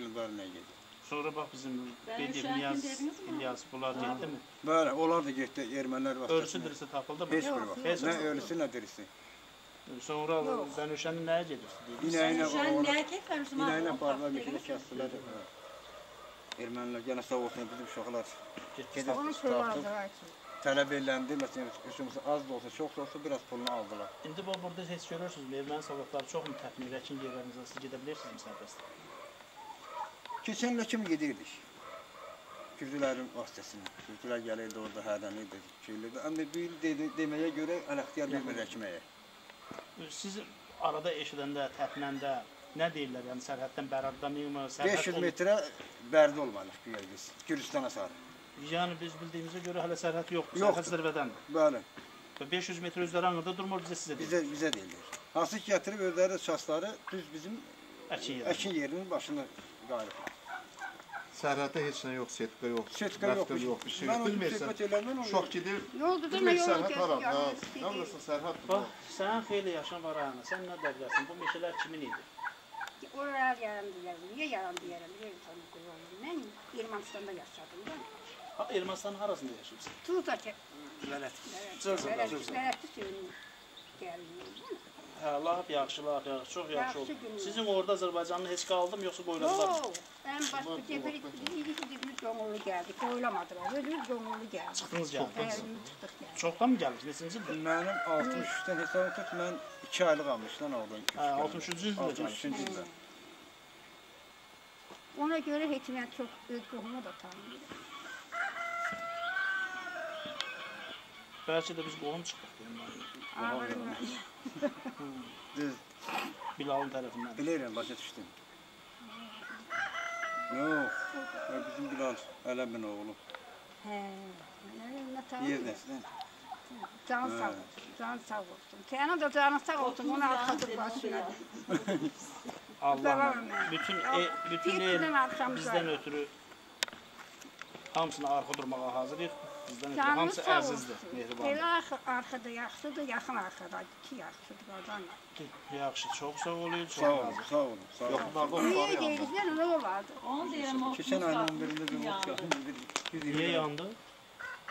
Elmdarım nə gedir? Sonra bax bizim Bedir, Niyaz, mi? İlyas bunlar getdi mi? Bəli, onlar da getdi ermənilər vasitəsilə. Ölüsü dirisi tapıldı mı? Heç biri var. Heç Nə ölüsü, nə dirisi. Sonra Bənövşənin nəyə gedirdi? İnəyinə getməmişsin? İnəyinə apardılar, meşədə kəsdilər. Ermənilər yenə sağ olsun bizim uşaqlar söylədiler ki. Tələb eləndi, məsələn, üstümüz az da olsa, çox da olsa biraz pulunu aldılar. İndi bu burada heç görürsünüz, erməni soldatları çoxmu təxmin əkin yerlərinizə siz gedə bilirsiniz sərbəst. Keçənlə kimi gedirdik. Gürdülərin vasitəsilə. Gürdülər gəlirdi orada hərlənirdi, şeylərdi. Amma bu il dedi, deməyə görə əl-əxtiyar vermir əkməyə. Siz arada eşidəndə, təxminəndə nə deyirlər? Yəni sərhəddən bəraberdamıyımı? 500 metrə bərdə olmalıyıq bu yer biz. Gürcüstana sarı. Yəni biz bildiyimizə görə hələ sərhəd yoxdur. Yoxdur. Sərhəd zirvədəndir. Bəli, Və 500 metr özləri anında durmur bizə sizə deyir. bizə bizə deyilir. Hansı ki gətirib özləri şahsları düz bizim Əkin yeri. əkin yerinin başına qayırıblar. Sərhəddə heç nə yox, setka yox. Setka yox, yox, bir şey Mən yox. Bilmirsən. da bilmir yolu sərhəd hara. Ha, kesiyor. nə bilirsən sərhəd. Bax, sənin xeyli yaşın var ana. Sən nə dəqiqəsin? Bu meşələr kimin idi? Oralar yarandı yarandı. Niye yarandı yarandı? Niye insanı kullandı? Ben Ermenistan'da yaşadım ben. Ha, Ermənistanın harasında yaşayırsan? Vələt. Cızır, Velet, cızır. veletli suyunu geldim. Hə, lap yaxşı, lap yaxşı, çox yaxşı oldu. Sizin orada Azərbaycanlı heç qaldı mı, yoxsa qoyladılar mı? Oo, en başta cebeli dediğimiz gönüllü geldi. Koyulamadılar. Özümüz gönüllü geldi. Çıxdınız gəldiniz. Çoxdan mı gəlmişsiniz? Neçinci ildir? Mənim 63-dən hesab tut, mən 2 aylıq almışdan oradan. Hə, 63-cü ildə 63-cü ildə. Ona göre hekimiyet çok öz qohumu da tanıyor. Bəlkə də biz qohum çıxdıq. Düz, Bilalın tərəfindən. bilirəm, başa düşdüm. Yox. Bizim Bilal Ələmin oğlu. Tamam. Yerdəsindən. Can sağ olsun. Can sağ olsun. Senin de canın sağ olsun. Onu arkası başına. Allah'ım Devam. bütün e, bütün el güzel. ötürü hamısına arxa durmağa hazırıq. Bizdən hamısı sağ olsun. əzizdir, mehriban. Belə arxa- arkada yaxşıdır, yaxın arkada. İki yaxşıdır. Qazan. Yaxşı, çox sağ olun, çox Sağ olun, sağ olun, sağ olun. Yaxınlarda o Niye var yandı. ne olardı? Onu deyirəm o. Keçən ayın 11-də bir ot yaxın bir Niyə yandı?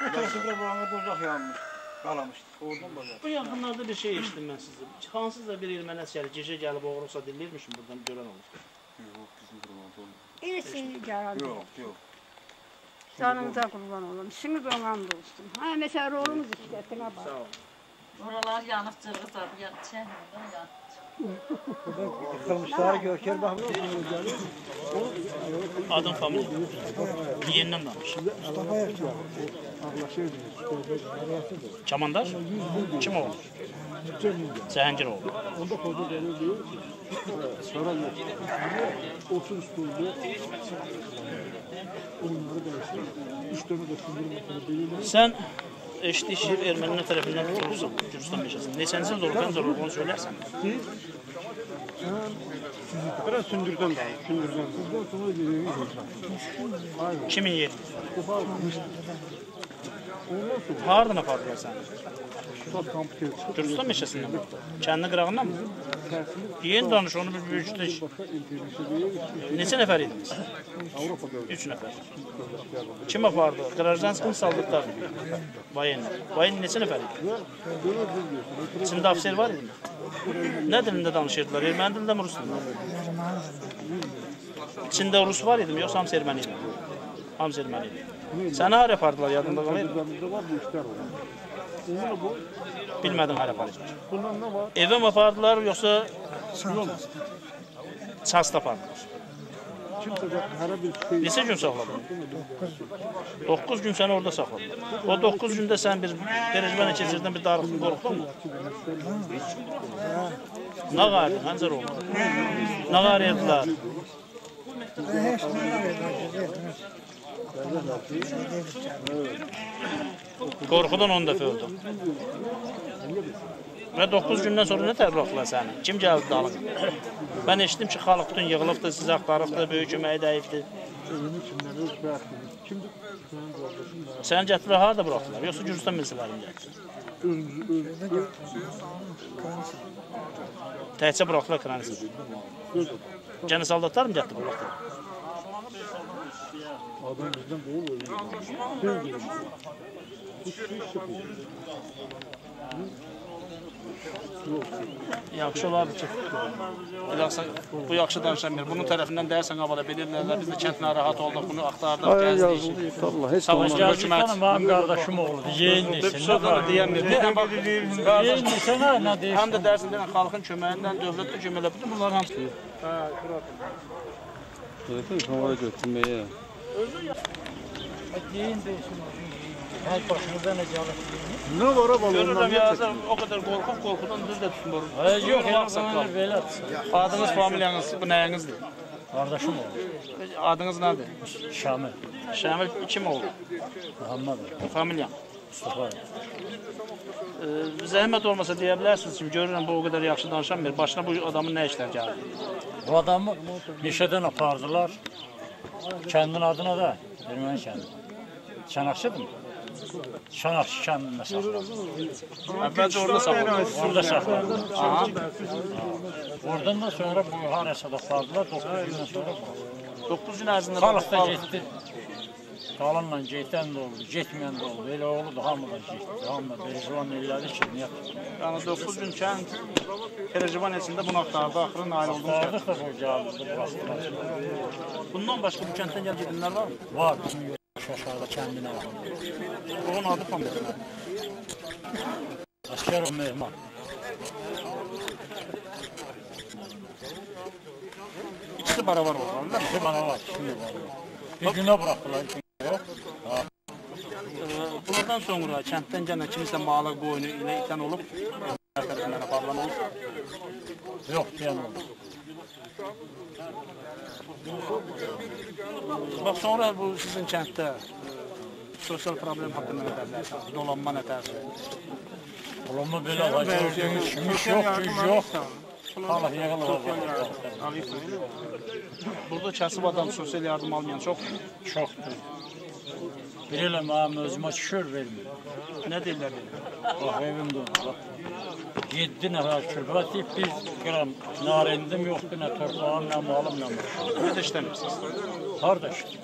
Otobüsü bir bağlı bozaq yanmış. Qalamışdı. Oradan bozaq. Bu yaxınlarda bir şey eşitdim mən sizdə. Hansız da bir erməni əsgəri gecə gəlib oğruqsa dinləyirmişim buradan görən olur. Yox, bizim qurbanımız olmur. İyisi gəldi. Yox, yox. Canınıza qurban olun. İşiniz olan da olsun. Ha, mesela rolumuz işletine bak. Sağ ol. Oralar yanıq cırğı da bir yan çəkmirdən yan. Yıkılmışlar Görker bak. Adım familiya. Yenindən danış. Kamandar? Kim oğlu? Cəhəngir oğlu. Onda kodu verildi. Sonra yok. Olsun üstünde. Onları da işte. Üç tane de sındırmak belirli. Sən eşitdik ki, ermənilər tərəfindən tutulursan Gürcistan meşəsində. Neçənci ildə olub, bəncə olub, onu söylərsən. Biraz sündürdüm. Sündürdüm. Sizden sonra geliyor. 2007. Hardan apardılar səni? tutak kampı çıktı. Gürcistan meşəsindən mi? Kəndin qırağından mı? Yeni danış, onu bir büyücüdük. Neçə nəfər idiniz? 3 nəfər. Kim apardı? Qrajdanskini saldıqlar. Vayen. Vayen neçə nəfər idi? İçində ofisier var idi. Nə dilində danışırdılar? Erməni dilində mi, rus dilində? İçində rus var idi mi, yoxsa hamısı erməni idi? Hamısı erməni idi. Səni hara apardılar, yadında qalır? Bizde var bu işler var. Bilmədin hara apardılar. Bundan ne var? Evə mi apardılar, yoxsa çasta apardılar? Neçə gün saxladın? 9 gün səni orada saxladı. O 9 gündə sən bir perejmənə keçirdin, bir darıxdın, qorxdun mu? Nə qardı, həncər oldu? Nə qarıyırdılar? Qorxudan 10 dəfə öldüm. Və 9 gündən sonra nə tər buraxdılar səni? Kim gəldi dalın? Mən eşitdim ki, xalq bütün yığılıbdı, sizi axtarıbdı, böyük köməyi dəyibdi. evini kimden öz bıraktı. Kimdi? Senin kardeşin de. Səni gətirib harda buraxdılar? Yoxsa Gürcistan milisilərində? Öz, öz, Təhcə buraxdılar Kranisi. Gəni soldatlar mı gətirib buraxdılar? Adam bizden bol oluyor. Söz verin. Bu yapıyor. Yaxşı olar ki, eləsə bu yaxşı danışamır. Bunun tərəfindən dərsən havada bilirlər, biz də kənd narahat olduq, bunu axtardıq, gəzdik. Allah hiç Savaş hökumət. Benim kardeşim oğlu. Yeğenlisin. Söz onu deyəmir. Həm bax, qardaş, Yeğenlisin ha ne deyirsin? həm də dərsin deyən xalqın köməyindən, dövlət köməklə bütün bunlar hamısı. Hə, Havaya götürmeye. Her başımıza ne var abi Görürəm ya, o qədər qorxub, qorxudan düz də tutmur. Yok ya saqqal. böyle. Adınız, familiyanız, bu nəyinizdir? Kardeşim oğlu. Adınız nədir? Şamil. Şamil kim oldu? Muhammed. Familiyan. Mustafa. Ee, zəhmət olmasa deyə bilərsiniz ki, bu o qədər yaxşı danışamır. Başına bu adamın nə işlər gəldi? Bu adamı Neşeden apardılar. Kendin adına da. Ermeni kendi. Çanakçıdır mı? Çanakçı kendine sakladı. Əvvəlcə orada saxladı. Orada sakladı. Aha. Oradan da sonra bu harasa da apardılar. 9 günden sonra bu. 9 gün ərzində Xalq da getdi. Qalanla getən də oldu, getməyən də oldu. Elə oldu, hamı da getdi. Hamı da plan elədi ki, niyə Yəni 9 gün kənd Kerecivan içində bunu axtardı, axırı nail oldu. Qardıq da bu gəldi, buraxdılar. Bundan başqa bu kənddən gəl gedənlər var mı? Var, bizim aşağıda kəndinə var. Onun adı familiyası. Əsgərov Mehman. İkisi baravar oldu. öyle mi? İki bana var, şimdi var. Bir günə buraxdılar, yox. Bunlardan sonra kənddən gələn kimisə malı boynu ilə itən olub, tərəfindən aparılan olub. Yox, deyən oldu. Bax sonra bu sizin kənddə e, sosial problem haqqında nə bilərsiniz? Dolanma nə tərsə? Olma belə gördüyünüz kimi iş yok, güc yok. Allah yığılır. Burada kasıb adam sosial yardım almayan çox. Çoxdur. Bilirəm, mənim özümə şükür vermir. Nə deyirlər? Bax, evimdə olur. Bax. Yeddi nəfər külfət deyib, bir qram narendim yoxdur, nə torpağım, nə malım, nə malım. Nə də işləmirsiniz? Harda işte?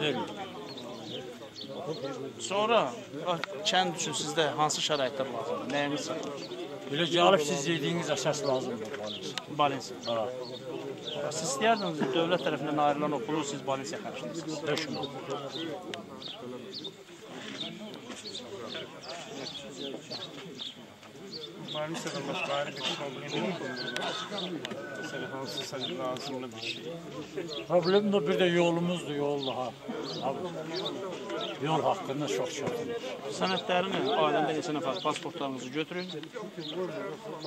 Vermir. Sonra kənd üçün sizdə hansı şəraitlər lazımdır? Nəyiniz çatır? Belə gəlib siz yediyiniz əsas lazımdır. Balensiya. Ha, Siz istəyirdiniz dövlət tərəfindən ayrılan o pulu siz balensiya xərcləyirsiniz. hökmət. Banisa'dan başka ayrı bir problem mu? Mesela hansısa lazımlı bir şey. Problem de bir de yolumuzdur, yol daha. Abi, yol hakkında çok çok. Sənədlərini ailəndə neçə nəfər pasportlarınızı götürün.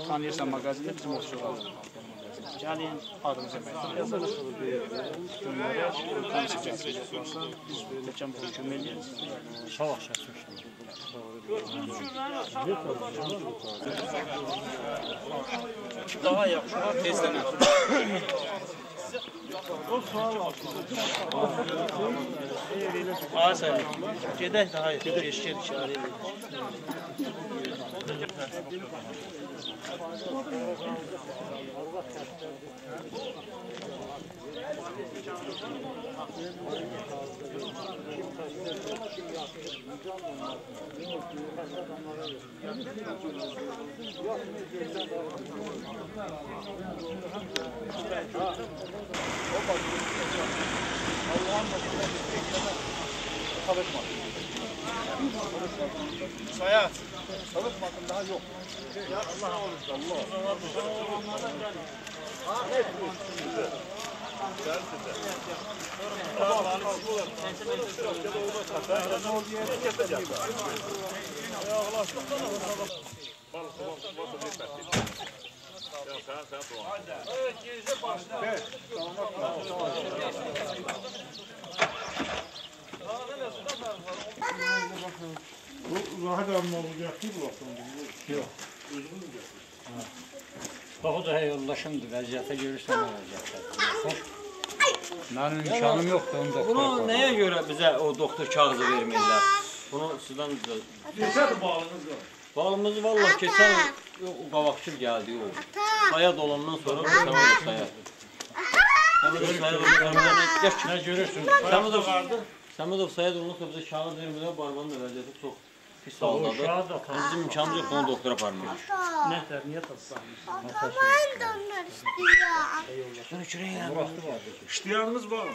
Tanıyırsan mağazində bizim ofisçular. Gəlin, adınızı yazırıq. Günləri tanışı gətirəcək varsa, biz təkən bu kömək ederiz. Sağ ol, çok çok. Daha yaxşı var, tezdən Ay sən, gedək daha yaxşı, eşkər işarə edək. Sayat. Salık bakın daha yok. Ya Allah olur. Allah. Ahmet bu. Gel size. Tamam. Ya Allah. Balık balık balık yetmez. Evet, gece başlar. Evet, tamam. Rahat alma olacak değil mi bakalım? Bax o da yoldaşımdır, vəziyyətə görürsən nə vəziyyətdə. Mənim imkanım yoxdur, onu doktor Bunu nəyə görə bizə o doktor kağızı vermirlər? Bunu sizdən Neçədir bağlınız var? Balımız vallahi keçən il o qabaqçıl gəldi o. Saya dolandan sonra bu Səməd saya. Səmədov saya dolandan yaş Nə görürsün? Səmədov vardı. Səmədov saya dolandan sonra bizə kağız vermirlər, barbanın da vəziyyəti çox pis haldadır. Bizim imkanımız yox, onu doktora aparmırıq. Nətər, niyə tasarlayırsınız? İştiyanınız var mı?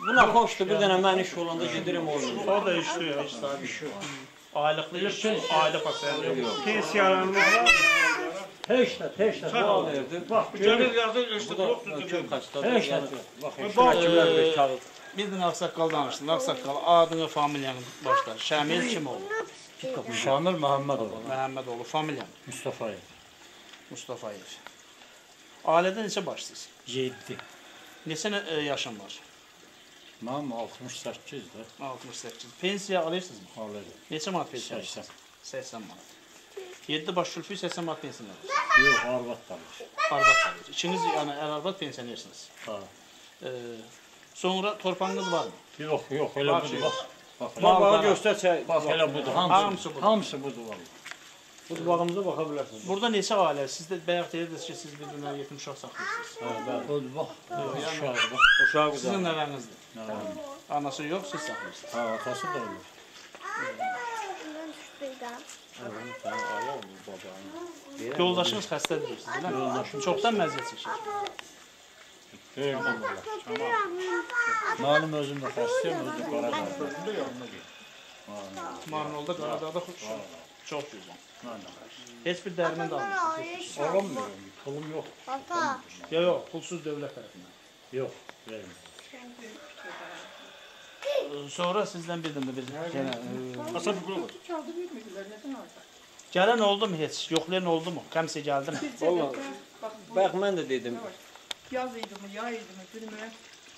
Buna xoşdur, bir dənə mən iş olanda gedirəm olmuyor. O da işliyor, hiç sahibi iş yok. Aylıklı iş, aile pasaylı yok. Pensiyalarınız var mı? Heç nə, heç nə. Sağ verdi. Bax, Gelir yazı Bu işte da yoktur. kök xəstədir. Heç nə. Bax, Həkimlər bir kağız. Bir dənə ağsaqqal danışdın. Ağsaqqal adını, familiyanı başlar. Şamil kim oldu? Şamil Məhəmmədov, Məhəmmədoğlu, familiyan. Mustafayev. Mustafayev. Ailədə neçə başsınız? 7. Neçə nə- e, yaşın var? Mənim 68-dir. 68. Pensiya alırsınız mı? Alırım. Neçə manat pensiya? 80. 80 manat. 7 baş külfü 80 manat pensiya. Yox, arvad qalır. Arvad kalır. İkiniz yəni əl-arvad pensionersiniz. Ha. Ee, sonra torpağınız var mı? Yox, yox, elə Bax, budur. Bax, bax. Bax, Mal- bax, elə budur. Hamısı Hamısı, budur. hamısı budur vallahi. Bu bağımıza baxa bilərsiniz. Burada neçə ailə? Siz də bayaq deyirdiniz ki, siz bir-birinə yetim uşaq saxlayırsınız. Ha, bəli. Bax. Uşağı, bax. Uşağı Sizin qızar. nəvənizdir. Anası yox, siz saxlayırsınız. Ha, atası da olur. Yoldaşınız xəstədir deyirsiniz, elə mi? Yoldaşım çoxdan məziyyət çəkir. Deyim Allah. Malım özüm də xəstəyəm, özüm Qaradağ. Marnolda, Qaradağda çox gözəl. Heç bir dərman da almırsınız. Olmuyor, pulum yox. Yox, yox, pulsuz dövlət tərəfindən. Yox, vermir. Ee, Sonra sizdən bir dənə bir yenə e, Hasan Bukulu. gələn oldu mu heç? Yoxlayan oldu mu? Kəmsə gəldi mi? Vallahi bax mən də dedim. Yaz idi mi, yay idi mi bilmirəm.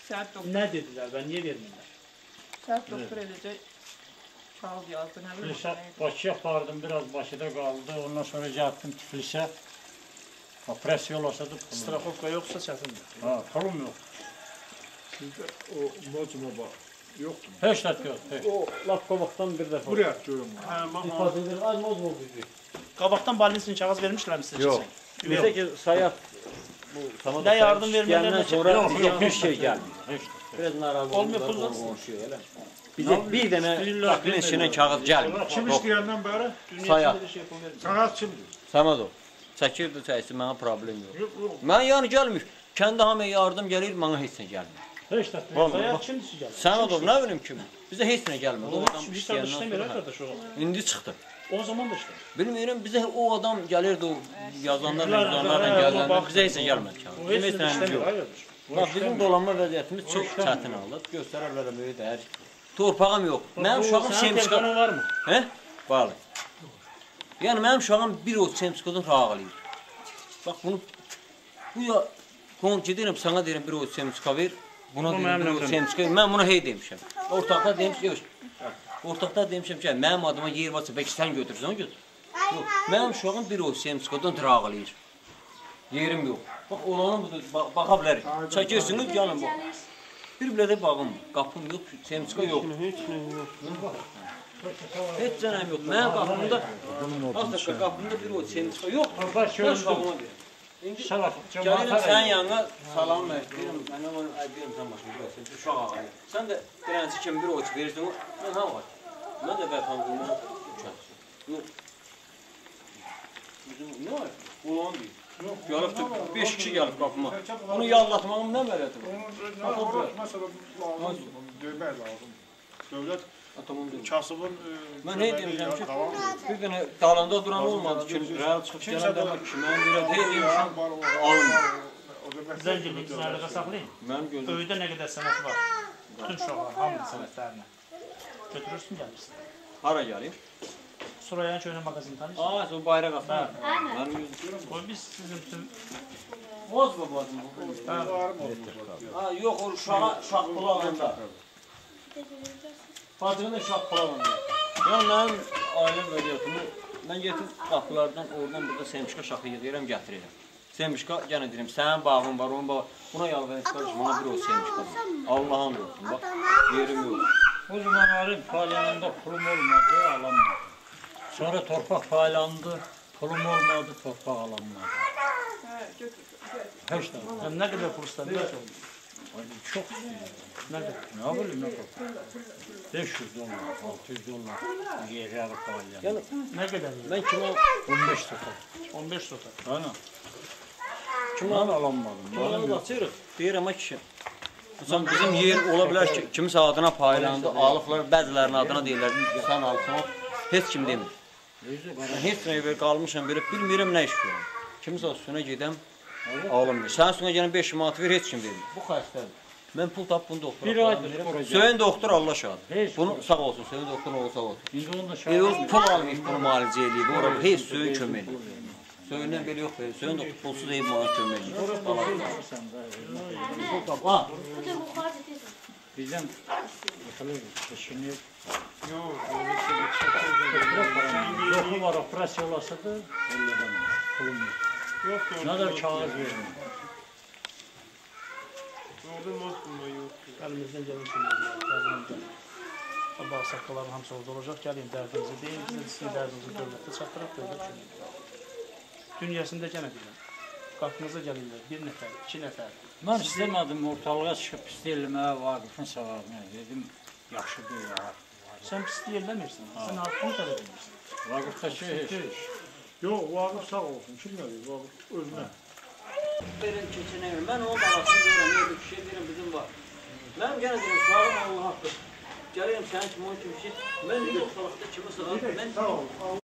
Səhət doktor, Ne dediler ben niye vermiyorlar? səhət doktor edəcək kağız yazdı, nə. Tiflisə Bakıya apardım, biraz Bakıda qaldı. Ondan sonra gəldim Tiflisə. Operasiya olasa da pulum. Strafovka yoksa çətindir. Ha, pulum yox. Sizdə o mocma var. Yoxdur. Heç nə yox. O lap qabaqdan bir dəfə. Buraya görüm. İfadə edir, az moz oldu. Qabaqdan balin kağız vermişler mi size? Yox. Bizə ki sayaq bu sana Ne yardım vermelerine Gələndən sonra Yox, bizə yox, bir heç şey nə gəlmir. Heç nə. Biraz narazı Olmuyor, oldular, pul var. qonşuya elə. Bizə bir dənə taxmin işinə kağız gəlmir. Kim Yox. istəyəndən bəri? Sayaq. şey Kağız kimdir? Samadov. Çəkirdi çəksin, mənə problem yox. Yox, yox. Mən yəni gəlmir. Kəndə hamıya yardım gəlir, mənə heç nə gəlmir. Heç nə. Vallahi Sayaq bax. kimdir sizce? Samadov nə bilim kimi. Bizə heç nə gəlmir. O adam Bir tane işləyəndən işlemiyor sonra. arkadaş o. İndi çıxdı. O zaman da işte. Bilmirəm, bizə o adam gəlirdi o yazanlarla, Bunlar- yazanlarla Ha, gələndə bax- bizə nə gəlmədi. Bizim heç nə yox. Bax bizim dolanma vəziyyətimiz çox çətin alır. Göstərərlər böyük dəyər. Torpağım yox. Mənim uşağım semçika. telefonun var mı? Hə? Bəli. Yəni mənim uşağım bir o semçikadan rağlayır. Bax bunu bu ya kon gedirəm sənə deyirəm bir o semçika ver. Buna Bu deyirəm bir o semçika. Mən buna hey demişəm. Ortaqda demişəm, yox. Ortaqda demişəm ki, mənim adıma yer varsa bəlkə sən götürsən, götür. Yox, mənim uşağım bir o semçikadan rağlayır. Yerim yox. Bax olanı budur, ba baxa bilərik. Çəkirsiniz, gəlin bax. Bir bilədə bağım, qapım yox, semçika yox. Heç nə yox. Heç cənəm yox. Mənim qapımda, asla qapımda bir o semçika yox. Bax, Mən uşağıma deyirəm. İndi Gəlirəm sənin yanına salam ver. Deyirəm, mən onu deyirəm sən başını qoyarsan, uşaq ağayı. Sən də dirənçi kimi bir oç verirsən, o, mən ha var. Mən də vətən quluna Yox. Bizim nə var? Ulan deyir. Yox, gəlib də 5 kişi gəlib qapıma. Bunu yallatmağım nə mələti var? Orası məsələ lazım, demək lazım. Dövlət kasıbın Mən nə demişəm ki, bir dənə dalanda duran olmadı ki, real çıxıb gələn də ki, mən belə deyirəm, alın. Güzel gibi güzelliğe saklayın. Mənim gözüm Köyde ne kadar sanat var. Bütün uşaqlar hamı sənətlərini. Götürürsün gəlirsən. hara gəlim? Surayan köyünün magazini tanıyırsan. Aa, o bayraq atma. Hə. Mənim gözüm. O biz sizin bütün Boz babacım bu. Ha, yox, o uşağa şaqqılı alanda. Bacının da şaqqılı alanda. Yəni mənim ailəm vəziyyətimi mən getirib qapılardan oradan burada semçika şaxı yığıram, gətirirəm. Semçika, yenə deyirəm, sənin bağın var, onun bağı. Buna yalvarım, qardaş, bana bir o semçika ver. Allah'ın olsun, bax, yerim yox. O zamanların paylananda pulum olmadı, alamadım. Sonra torpaq paylandı, pulum olmadı, torpaq alamadı. Heç nə. Ne kadar pul istedin? Ay, Çox istəyirəm. Ne kadar? Nə bilim, nə qədər. 500 dollar, 600 dollar yerləri paylandı. Yəni, Ne kadar? mən kimə 15 tutar. 15 tutar. Ana. Kimdən alamadım? Kimə qaçırıq? Deyirəm, ay kişi. Məsələn, bizim yer ola bilər ki, kimisə adına paylandı, alıblar, bəzilərinin adına deyirlər, sən alsan, heç kim demir. Heç nə ver qalmışam belə, bilmirəm nə iş görürəm. Kimisə üstünə gedəm, alım. Sən üstünə gələn 5 manat ver, heç kim vermir. Bu xəstədir. Mən pul tap bunu doktora. Bir aydır verirəm. soracaq. Söyün doktor Allah şad. Heç Bunu sağ olsun, söyün doktor oğlu sağ olsun. İndi onu da o pul almayıb bunu müalicə eləyib. Ora heç söyün kömək eləyib. Söyündən belə yox, belə. Söyün doktor pulsuz eyib bana kömək eləyib. Pul tap. Ha. Bizden düşünür. Yoxu var, operasiya olasa da ellədən pulum yox. Yox, Nə qədər kağız verin. Orada moz bulma yox. Elimizden gelen şimdi. Sabah saqqaların hamısı orada olacaq. Gəlin dərdinizi deyin. Biz də sizin dərdinizi dövlətdə çatdıraq, dövlət kömək. Dünyasında gənə deyirəm. Qapınıza gəlirlər. Bir nəfər, iki nəfər. Mən istəmədim ortalığa çıxıb pis eləməyə Vaqifin savabına. Dedim, yaxşı deyil. ha. Sən pislik eləmirsən. Sən haqqını tələb edirsən. Vaqif da şey heç. Yox, Vaqif sağ olsun. Kim nə deyir? Vaqif özünə. Verin keçinəyim. Mən onun babasını deyirəm, yerli kişiyə deyirəm bizim var. Mən yenə deyirəm, sualım Allah haqqı. Gəlirəm sənin kimi, onun kimi şey. Mən bir ortalıqda kimi sığar, mən Sağ ol.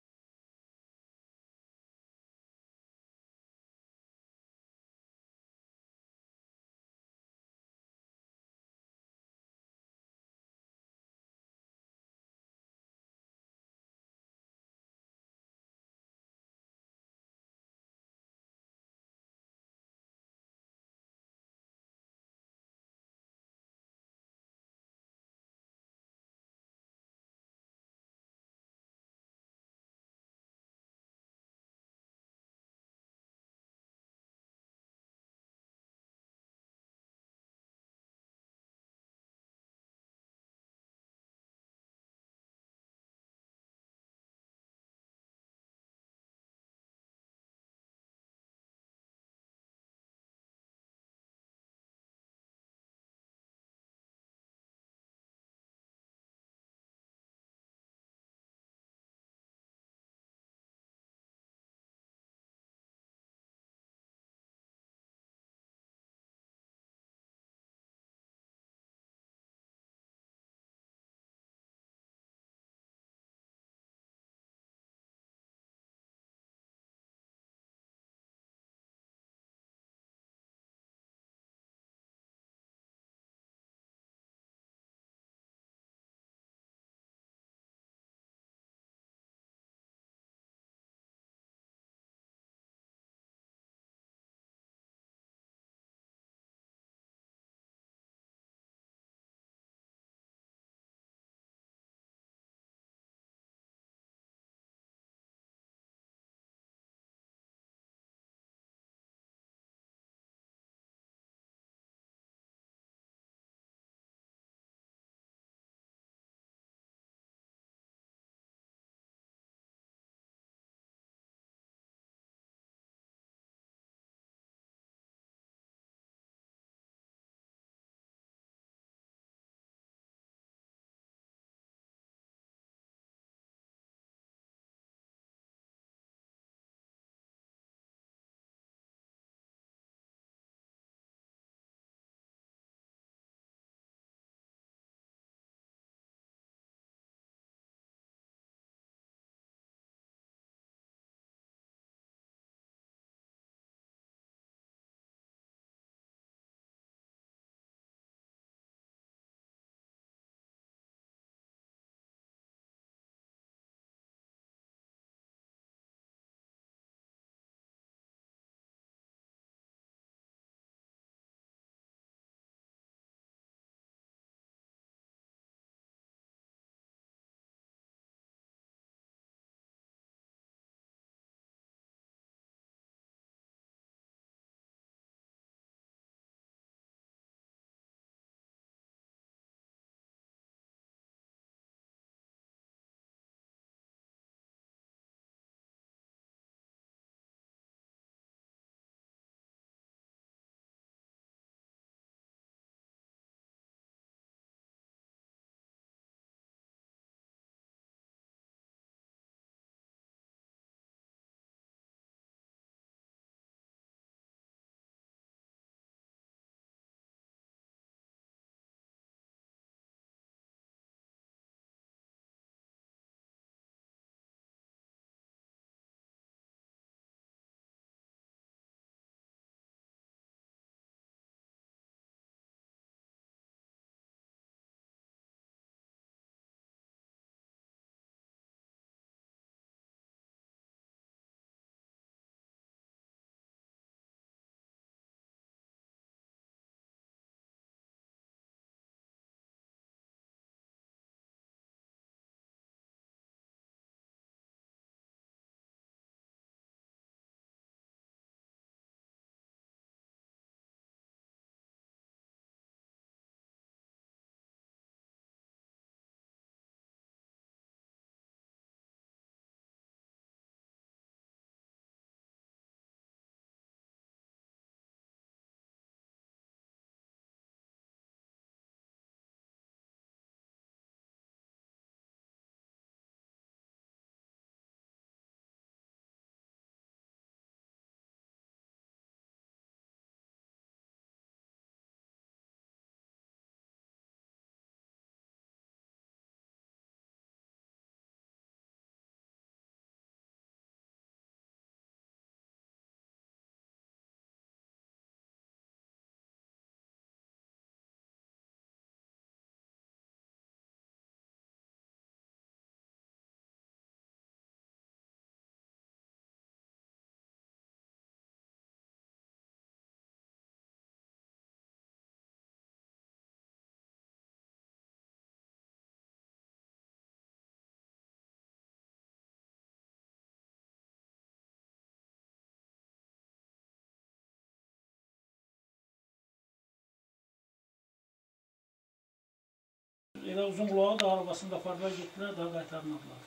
Elə uzun qulağı da arabasında apardılar, getdilər, daha qaytarmadılar.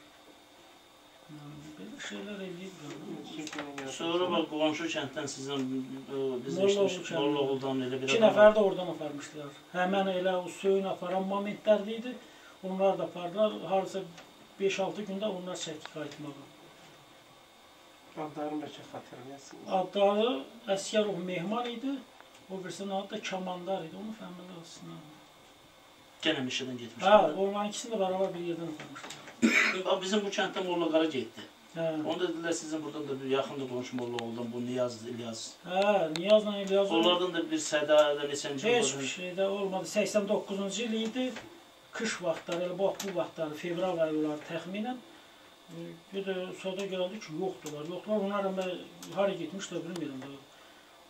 Belə şeylər eləyib. Sonra bak qonşu kənddən sizin o, biz Mollaoğlu eşitmişik kəndi. Mollaoğlu'dan elə bir İki nəfər də oradan aparmışdılar. Həmən elə o söyün aparan momentlərdə idi. Onlar da apardılar. Harasa 5-6 gündə onlar çəkdi qayıtmağa. Adlarını bəlkə xatırlayasınız. Adları Əsgərov Mehman idi. O birisinin adı da Kamandar idi. Onu fəhmində olsunlar. Gene Mişədən getmiş. Hə, onların ikisini də beraber bir yerdən. <laughs> Bak bizim bu kənddə Molla Qara getdi. Hə. Onu dedilər sizin buradan da bir yaxında qonşu Mollaoğlu'dan bu Niyaz İlyas. Hə, Niyazla İlyas Onlardan da bir səda da neçənci Heç bir şey də olmadı. 89-cu il idi. Qış vaxtları, elə bax bu vaxtları, fevral ayı olar təxminən. Bir də sonra gəldi ki, yoxdular. Yoxdular. Onlar hara getmişlər bilmirəm.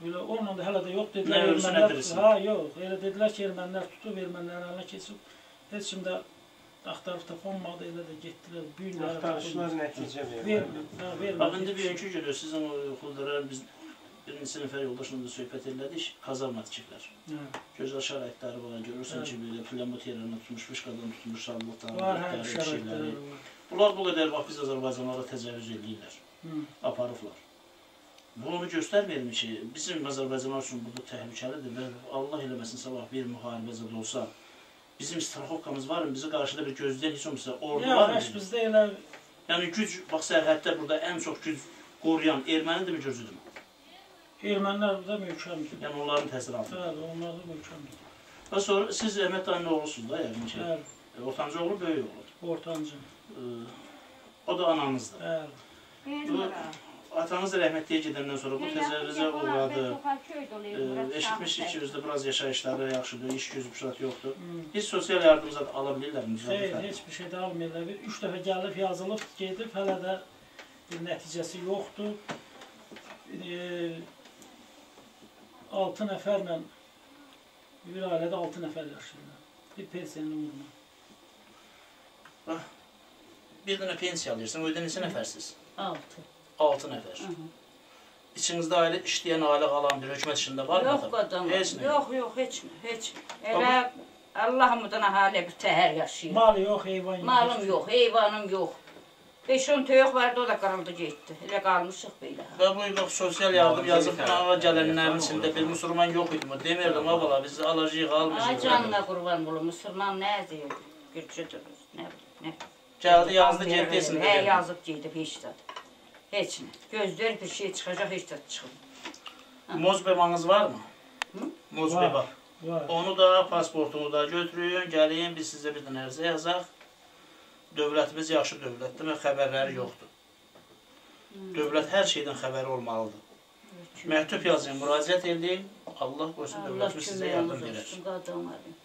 Belə onunla da hələ də yox dedilər. Nə ölüsü, nə ermənilər- dirisi? Ha, yox. Elə dedilər ki, ermənilər tutub, ermənilərin əlinə keçib. Heç kim də axtarıb tapanmadı, elə də getdilər. Bu günləri Axtarışlar nəticə vermədi. Bak indi bugünkü günü sizin o Xuldara biz birinci sinifə yoldaşımla da söhbət elədik. Kazarma tikiblər. Hə. Gözəl şəraitləri var. Görürsən ki, belə plyamot yerlərinə tutmuş, fışqadan tutmuş Var, hə, bir şeyləri. Bunlar bu qədər vaxt biz Azərbaycanlara təcavüz eləyirlər. Hı. Aparıblar. Bunu göstərməyim ki, bizim Azərbaycanlar üçün burada təhlükəlidir və Allah eləməsin sabah bir müharibə zad olsa, bizim straxovkamız var mı? Bizi qarşıda bir gözləyən heç olmasa ordu Ya, var mı? heç bizdə elə Yəni güc, bax sərhəddə burada ən çox güc qoruyan ermənidirmi, gözüdürmü? ermənilər burada möhkəmdir. Yəni onların təsiri altında. Bəli, onlar da möhkəmdir. Və sonra siz Əhməd dayının oğlusunuz da, yəqin ki. Bəli. Ortancı oğlu, böyük oğlu. Ortancı. O da ananızdır. Bəli. Bu, atanız da rəhmətliyə gedəndən sonra bu təcavüzə uğradı. E, eşitmişik ki, bizdə biraz yaşayışları yaxşıdır, iş gücü püşat yoxdur. Biz sosial yardım zad ala bilirlərmi? Xeyr, heç bir şey də almırlar. Bir üç dəfə gəlib, yazılıb, gedib, hələ də bir nəticəsi yoxdur. E, 6 nəfərlə bir ailədə 6 nəfər yaşayırlar. Bir pensiyanlı vurma. Bir dənə pensiya alırsan, o neçə nəfərsiz? 6. 6 nəfər. İçinizdə ailə işləyən, ailə qalan bir hökumət işində var mı? Yox qadın. Heç nə. Yox, yox, heç nə, heç. Elə Allahımdan halə bir təhər yaşayır. Mal yox, heyvan yox. Malım yox, heyvanım yox. 5-10 toyuq vardı, o da qırıldı getdi. Elə qalmışıq belə. Və bu il sosial yardım yazıb buna gələnlərin içində bir müsəlman yox idi mi? Demirdim, ha bala, biz alacağıq, Ay almayacağıq. canına qurban olum, müsəlman nə deyir? Gürcüdür, nə bilim, nə. Gəldi, yazdı, getdi, desin Hə, yazıb gedib heç də. Heç nə. Gözləyir bir şey çıxacaq, heç də çıxmır. Mozbemanız var mı? Mozbeba. Var, var. Onu da, pasportunu da götürün, gəlin, biz sizə bir dənə ərizə yazaq. Dövlətimiz yaxşı dövlətdir və xəbərləri yoxdur. Dövlət hər şeydən xəbəri olmalıdır. Məktub yazın, müraciət edin. Allah qoysun dövlətimiz sizə yardım qadınlarım.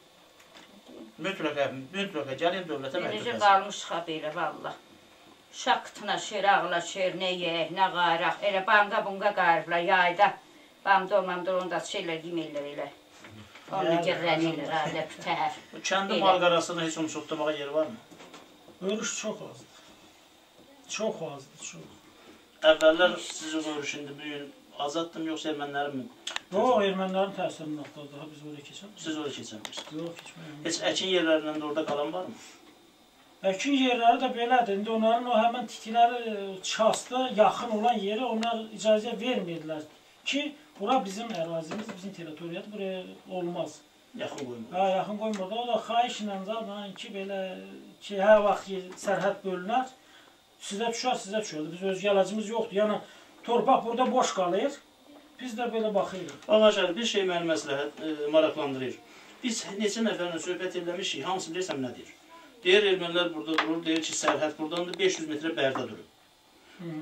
Mütləqə, mütləqə gəlin dövlətə məktub Necə yazın. qalmışıq ha belə vallah. Şaqtına şer ağla şer nə yeyək, nə qaraq. Elə banqa bunqa qarıblar yayda. Bamda olmamda onda şeylər yemirlər elə. Onu girrənirlər hələ bitər. Bu kəndi Elə. mal qarasını heç onu çoxlamağa yeri varmı? Örüş çox azdır. Çox azdır, çox. Əvvəllər sizi görüş indi bu gün azaddım yoxsa ermənilərin mi? Yox, ermənilərin təsirindən daha biz oraya keçəmiz. Siz oraya keçəmiz. Yox, keçməyəm. Heç əkin yerlərindən də orada qalan varmı? Əkin yerləri də belədir. İndi onların o həmin tikləri çasta yaxın olan yeri onlar icazə vermirdilər ki, bura bizim ərazimiz, bizim territoriyadır, buraya olmaz. Yaxın qoyma. Ha, yaxın qoymurdu. O da xahişlə zaten ki, belə ki, hər vaxt sərhəd bölünər, sizə düşər, sizə düşər. Biz özgə əlacımız yoxdur. Yəni torpaq burada boş qalır. Biz də belə baxırıq. Ağacar bir şey məni məsləhət e, maraqlandırır. Biz neçə nəfərlə söhbət eləmişik, hamısı bilirsəm nə deyir? Ermənilər burada durur, deyir ki, sərhəd buradandır, 500 metrə bərdə durur.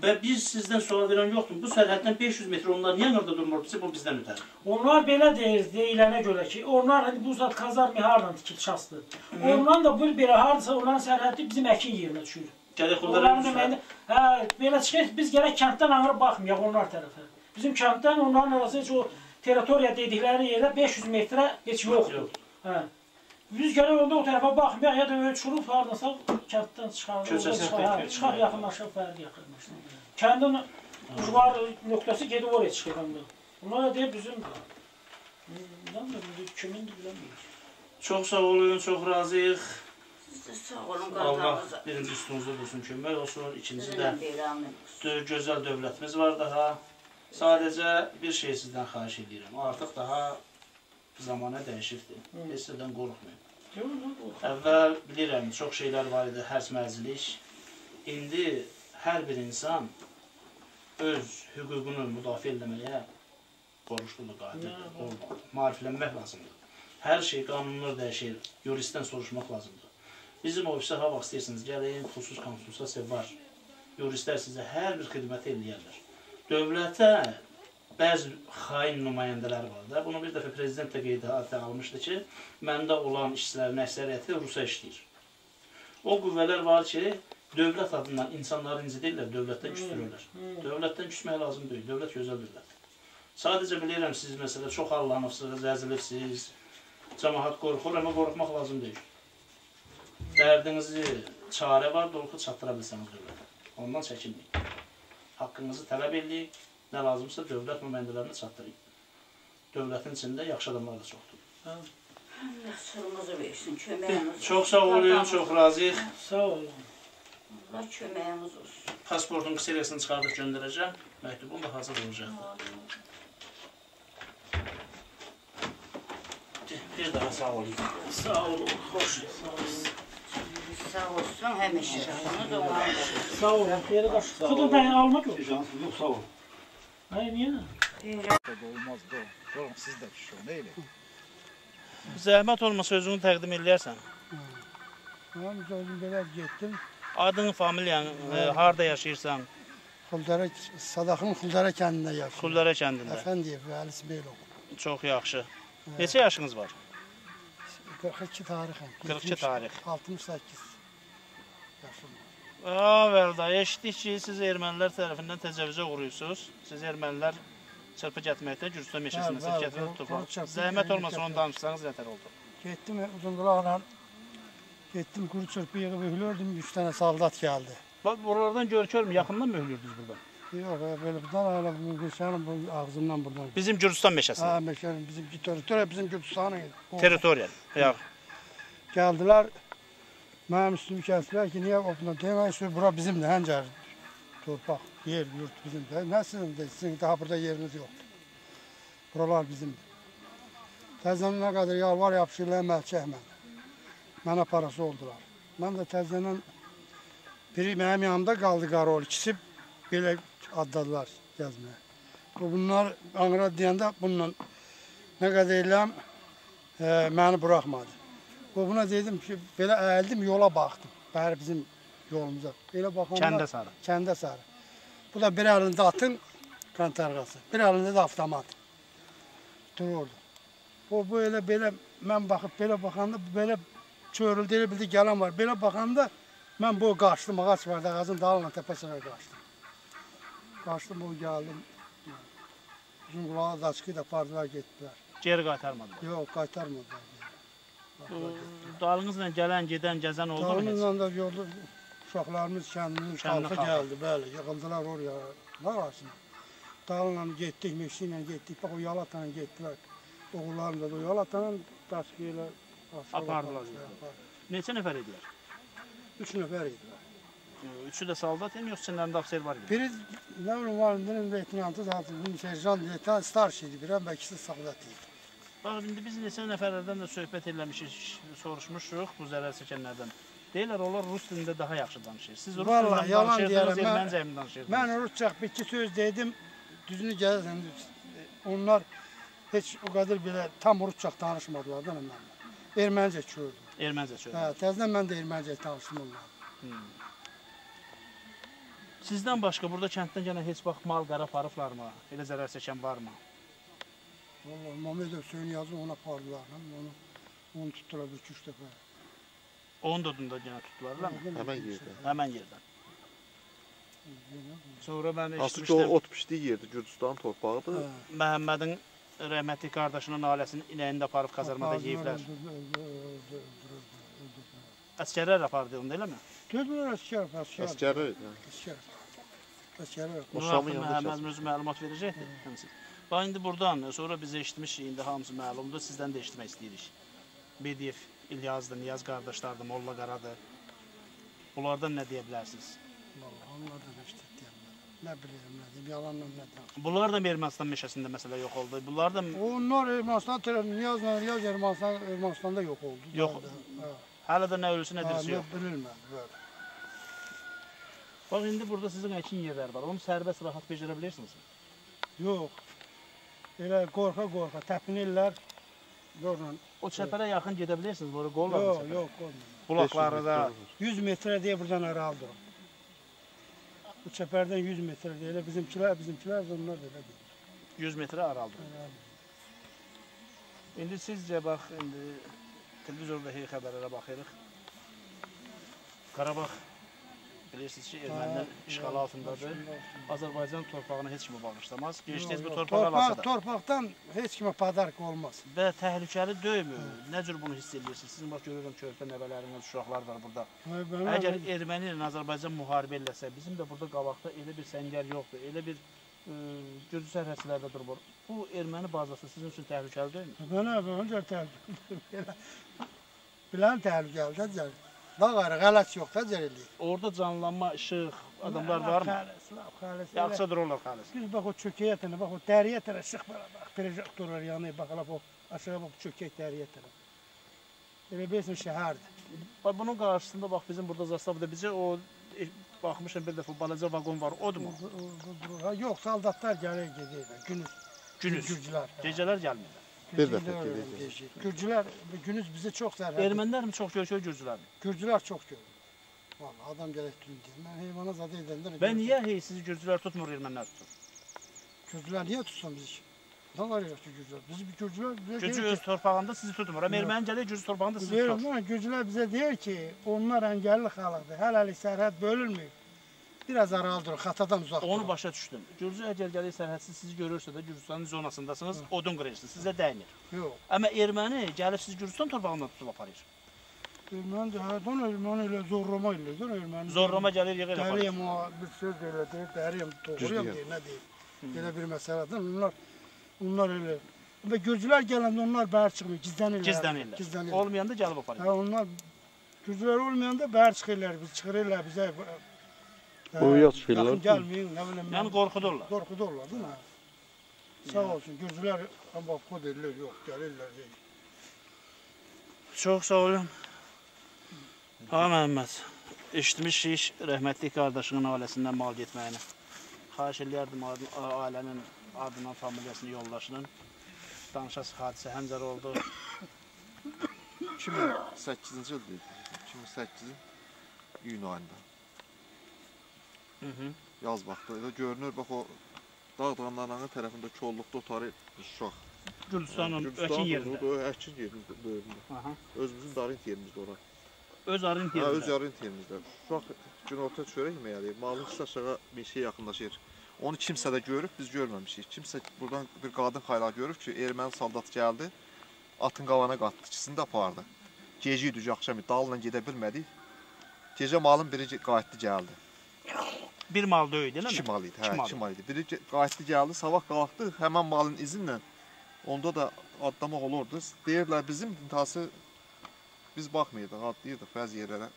Və biz sizdən sual verən yoxdur. Bu sərhəddən 500 metr onlar niyə orada durmur? Bizi bu bizdən ötər. Onlar belə deyir, deyilənə görə ki, onlar hani bu zat kazarmı hardan tikil çastı. Ondan da bu belə hardasa onların sərhədi bizim əkin yerinə düşür. Gələk Onların deməyində, hə, belə çıxır biz gərək kənddən ağır baxmayaq onlar tərəfə. Bizim kənddən onların arası heç o territoriya dedikləri yerə 500 metrə heç yoxdur. Hə. Biz gərək onda o tərəfə baxmayaq, ya da öyle çurub hardasa kənddən çıxar, Köçəsən, çıxar, yaxınlaşıb fərqi yaxınlaşır. Kəndin ucvar nöqtəsi gedib oraya çıxır onda. Bunlar da deyir da bilir, kimindir bilemiyoruz. Çox sağ olun, çox razıyıq. Sağ olun Allah birinci üstünüzdə dursun, kömək olsun. İkinci də gözəl dövlətimiz var daha. Sadəcə bir şey sizdən xahiş edirəm. Artıq daha zamana dəyişibdir. Heç sizdən qorxmayın. Əvvəl bilirəm, çox şeylər var idi, hərs mərzilik. İndi hər bir insan öz hüququnu müdafiə etməyə borcludur, qadirdir, olmalı. Maariflənmək lazımdır. Hər şey qanunlar dəyişir, yuristdən soruşmaq lazımdır. Bizim ofisə ha vaxt istəyirsiniz, gəlin, xüsus konsultasiya var. Yuristlər sizə hər bir xidməti eləyərlər. Dövlətə bəzi xain nümayəndələr var da. Bunu bir dəfə prezident də qeydə almışdı ki, məndə olan işçilərin əksəriyyəti Rusa işləyir. O qüvvələr var ki, dövlət adından insanları incidirlər, dövlətdən küstürürlər. Dövlətdən küsmək lazım deyil, dövlət gözəl dövlətdir. Sadəcə bilirəm siz məsələ çox allanıbsınız, əzilibsiniz, cəmahat qorxur, amma qorxmaq lazım deyil. Dərdinizi çarə var, dolxu çatdıra bilsəniz dövlətə. Ondan çəkinməyin. Haqqınızı tələb eləyin, nə lazımsa dövlət nümayəndələrinə çatdırın. Dövlətin içində yaxşı adamlar da çoxdur. Allah sırrınızı versin, köməyiniz Çox sağ olun, çox razıyıq. Sağ olun. Allah köməyiniz olsun. Pasportun kseriyasını çıxardıb göndərəcəm. Məktubum da hazır olacaq. Bir daha sağ olun. Sağ olun, xoş. Sağ olun. Sağ olsun həmişə. Da ona Sağ olun. Xeyri qaç. Xudun təyin almaq yox. Yox, sağ ol. Ay niyə? Olmaz da. Görün siz də düşün, neyli? Zəhmət olmasa özünü təqdim eləyərsən. Mən özüm belə getdim. Adın, familiyan, e, harda yaşayırsan? Xuldara, Sadaqın Xuldara kəndində yaşayır. Xuldara kəndində. Əfəndiyev, Əli İsmailov. Çox yaxşı. Neçə yaşınız var? 42 tarixim. 42 tarix. 68 yaşım. Avəlda eşitdik ki, siz ermənilər tərəfindən təcavüzə uğrayırsınız. Siz ermənilər çırpı getməkdə Gürcüstan meşəsində bəli, gətirib quru- tutublar. quru Zəhmət olmasa onu danışsanız nətər oldu? Getdim uzunqulaqla getdim kuru çırpı yığıb ühlürdüm 100 dənə soldat gəldi. Bax buralardan görkörmü yaxından mı ölürdünüz burada? Yox, belə buradan bu Gülşənin bu ağzından buradan. Bizim Gürcüstan meşəsi. Ha, meşənin bizim territoriya bizim Gürcistanın. Territorial. Yox. Gəldilər. Mənim üstümü kəsdilər ki, niyə opuna demək ki, bura bizimdir, həncər. Torpaq, yer, yurt bizimdir. Nə sizin də, sizin daha burada yeriniz yoxdur. Buralar bizimdir. Təzədən nə qədər yalvar yapışırlar, məlçək mən. Mənə parası oldular. Mən də təzədən biri mənim yanımda qaldı qarol, ikisi belə adladılar gəzməyə. Bu bunlar Anqara deyəndə bununla nə qədər eləm e, məni buraxmadı. Bu buna dedim ki, belə əyildim, yola baxdım. Bəri bizim yolumuza. Belə baxanda Kəndə sarı. Kəndə sarı. Bu da bir əlində atın kantarğası, bir əlində də avtomat. Dururdu. O bu elə belə mən baxıb belə baxanda belə çörüldü, elə bildi gələn var. Belə baxanda mən bu qaçdım, ağac vardı, ağacın dalına təpəsinə qaçdım. Qaçdım, o gəldim. Uzun qulağı da çıxıb apardılar, getdilər. Geri qaytarmadılar. Yox, qaytarmadılar. Dalınızla gələn, gedən, gəzən oldu mu? heç? Dağımızla da yolda uşaqlarımız kəndinin Kəndin xalqı gəldi, bəli, yığıldılar oraya. Nə arasında? Dağla getdik, meşi ilə getdik, bax o Yalatana getdilər. Oğullarım da o Yalatana daşqı ilə Apardılar. Neçə nəfər idilər? Üç nəfər idilər. Üçü də saldat idi, yoxsa içində ofser var idi? Biri nə bilim validinin leytenantı zaten, bir serjant leytenant starş idi, bir amma ikisi saldat idi. Bax, indi biz neçə nəfərlərdən də söhbət eləmişik, soruşmuşuq bu zərər çəkənlərdən. Deyirlər, onlar rus dilində daha yaxşı danışır. Siz rus Vallahi dilində danışırdınız, erməncə mi danışırdınız? Mən rusca bir iki söz dedim, düzünü gəlirsən. Onlar heç o qədər belə tam rusca danışmadılar da mənimlə. Erməncə kördüm. Erməncə söz. Hə, təzədən mən də erməncə danışdım onlarla. Sizdən başqa burada kənddən gələn heç vaxt mal qara aparıblarmı? Elə zərər çəkən varmı? Vallahi Mamedov Hüseyin yazı ona apardılar. Onu, onu tuttular bir iki üç dəfə. Onun dodunda yenə tutdularlar mı? Həmən yerdə. Həmən yerdən. Sonra mən Hansı ki o eşitmişdim. ot pişdiyi yerdir, Gürcüstanın torpağıdır. Məhəmmədin rəhmətli qardaşının ailəsinin inəyini də aparıb kazarmada yeyiblər. Əskərlər apardı onu eləmi? Dedilər əskər, əskər. Əskərlər idi, hə. Əskər. Əskərlər. O Şamın yanında Məhəmməd özü məlumat verəcəkdir. həmsi. Bax indi burdan sonra biz eşitmişik, indi hamısı məlumdur, sizdən də eşitmək istəyirik. BDF İlyazdır, Niyaz qardaşlardır, Molla Qaradır. Bunlardan nə deyə bilərsiniz? Vallahi onlar da işte diyemem. Ne bileyim ne diyeyim yalanla ne diyeyim. Bunlar da Ermənistan meşəsində məsələ yox oldu. Bunlar da Onlar Ermənistan terör Niyazla Niyaz Ermənistan Ermənistanda yok oldu. Yox. Ha. hələ də nə ölüsü, nə dirisi yox. bilinmedi böyle. Bax indi burada sizin əkin yerləri var. Onu sərbəst rahat becərə bilirsiniz. Yok. Elə qorxa qorxa təpinirlər. Yorla. O çəpərə yaxın gedə bilirsiniz. Burada qol var. Yok yok olmuyor. Bulaqları da 100 metre diye buradan aralı durun. Bu çeperden 100 metre diye. Elə bizimkiler bizimkiler de onlar da öyle değil. 100 metrə aralıdır. İndi sizcə bax indi televizorda hey xəbərlərə baxırıq. Qarabağ bilirsiniz ki, ermənilər işğal altındadır. Azərbaycan torpağını heç kimə bağışlamaz. Keçdiniz bu torpağı alasa Torpaq, da. torpaqdan heç kimə padark olmaz. Və təhlükəli deyilmi? Nə cür bunu hiss edirsiniz? Sizin bax görürəm körpə nəvələriniz, uşaqlar var burada. Əgər erməni ilə Azərbaycan müharibə eləsə, bizim də burada qabaqda elə bir səngər yoxdur, elə bir ə, Gürcü sərhədçilərdə durur. Bu erməni bazası sizin üçün təhlükəli deyilmi? Mənə öncə təhlükə. <laughs> Bilən təhlükəli də Dağ arı qələs yox da cərəli. Orada canlanma, işıq, adamlar varmı? Xalis. Yaxşı dururlar xalis. Biz bax o çökəyə tərəfə, bax o dəriyə tərəfə sıx belə bax. Projektorlar yanır, bax ala bu aşağı bax çökək dəriyə tərəfə. Elə bilirsən şəhərdir. Bax bunun qarşısında bax bizim burada zastavda bizə o e, baxmışam bir dəfə balaca vaqon var, odmu? Ha, yox, soldatlar gəlir gündüz. Günüz. Gürcülər. Gecələr gəlmirlər. Bir dəfə gedəcək. Gürcülər gündüz bizə çox zərər. Ermənilər mi çox görüşür, Gürcülər mi? Gürcülər çox görür. Vallahi adam gələk tündür. Mən heyvana zad edəndə. Və niyə hey sizi Gürcülər tutmur, ermənilər tutur? Gürcülər niyə tutsun bizi? Ne var yoxdur Gürcülər? Bizi bir Gürcülər bizə Gürcü deyir öz torpağında sizi tutmur. Amma Yox. erməni gəlir Gürcü torpağında sizi tutur. Gürcülər bizə deyir ki, onlar əngəlli xalqdır. Hələlik sərhəd bölünməyib. Biraz aralı durun, xatadan uzaq Onu durun. başa düşdüm. Gürcü əgər gəlir sərhədsiz sizi görürsə də Gürcüstanın zonasındasınız, odun qırırsınız, sizə dəymir. Yox. Amma erməni gəlib sizi Gürcüstan torpağından tutub aparır. Erməni də hərdən erməni elə zorlama eləyir, erməni. Zorlama gəlir, yığır aparır. Dəriyəm o bir söz elə deyir, dəriyəm doğruyam deyir, nə deyir. Elə bir məsələdir. Onlar onlar elə və Gürcülər gələndə onlar bəhər çıxmır, gizlənirlər. Gizlənirlər. Gizlənirlər. Olmayanda gəlib aparır. Hə, onlar Gürcülər olmayanda bəhər çıxırlar, biz çıxırırlar bizə. Uyuya çıxırlar. Yaxın gəlməyin, nə bilim. Yəni qorxudurlar. Qorxudurlar, değil mi? Sağ olsun, Gürcülər amma kod edirlər, yox, gəlirlər. deyir. Çox sağ olun. Ha Məhəmməd, eşitmişik rəhmətli qardaşının ailəsindən mal getməyini. Xahiş eləyərdim ailənin adından, familiyasını, yoldaşının. Danışası hadisə həmzər oldu. 2008-ci il deyil. 2008-in iyun ayında. Hı hı. Yaz vaxtı. Elə görünür, bax o dağ dağlarının tərəfində kolluqda otarı uşaq. Gürcüstanın Gürcüstanın əkin yerində. O əkin yerində böyründə. Aha. Özümüzün darint yerimizdə ora. Öz arın Hə, öz yarın yerimizdə. Uşaq günorta çörək yeməyə eləyir. Malın aşağı meşəyə yaxınlaşır. Onu kimsə də görüb, biz görməmişik. Kimsə buradan bir qadın xayla görüb ki, erməni soldat gəldi, atın qavana qatdı, ikisini də apardı. Gecə idi, axşam idi, dalla gedə bilmədik. Gecə malın biri qayıtdı gəldi. Bir mal deyil, eləmi? İki mal idi, hə, iki mal idi. Biri qayıtdı gəldi, sabah qalxdı, həmən malın izinlə onda da adlamaq olurdu. Deyirlər bizim intihası biz baxmayırdıq, adlayırdıq bəzi yerlərə.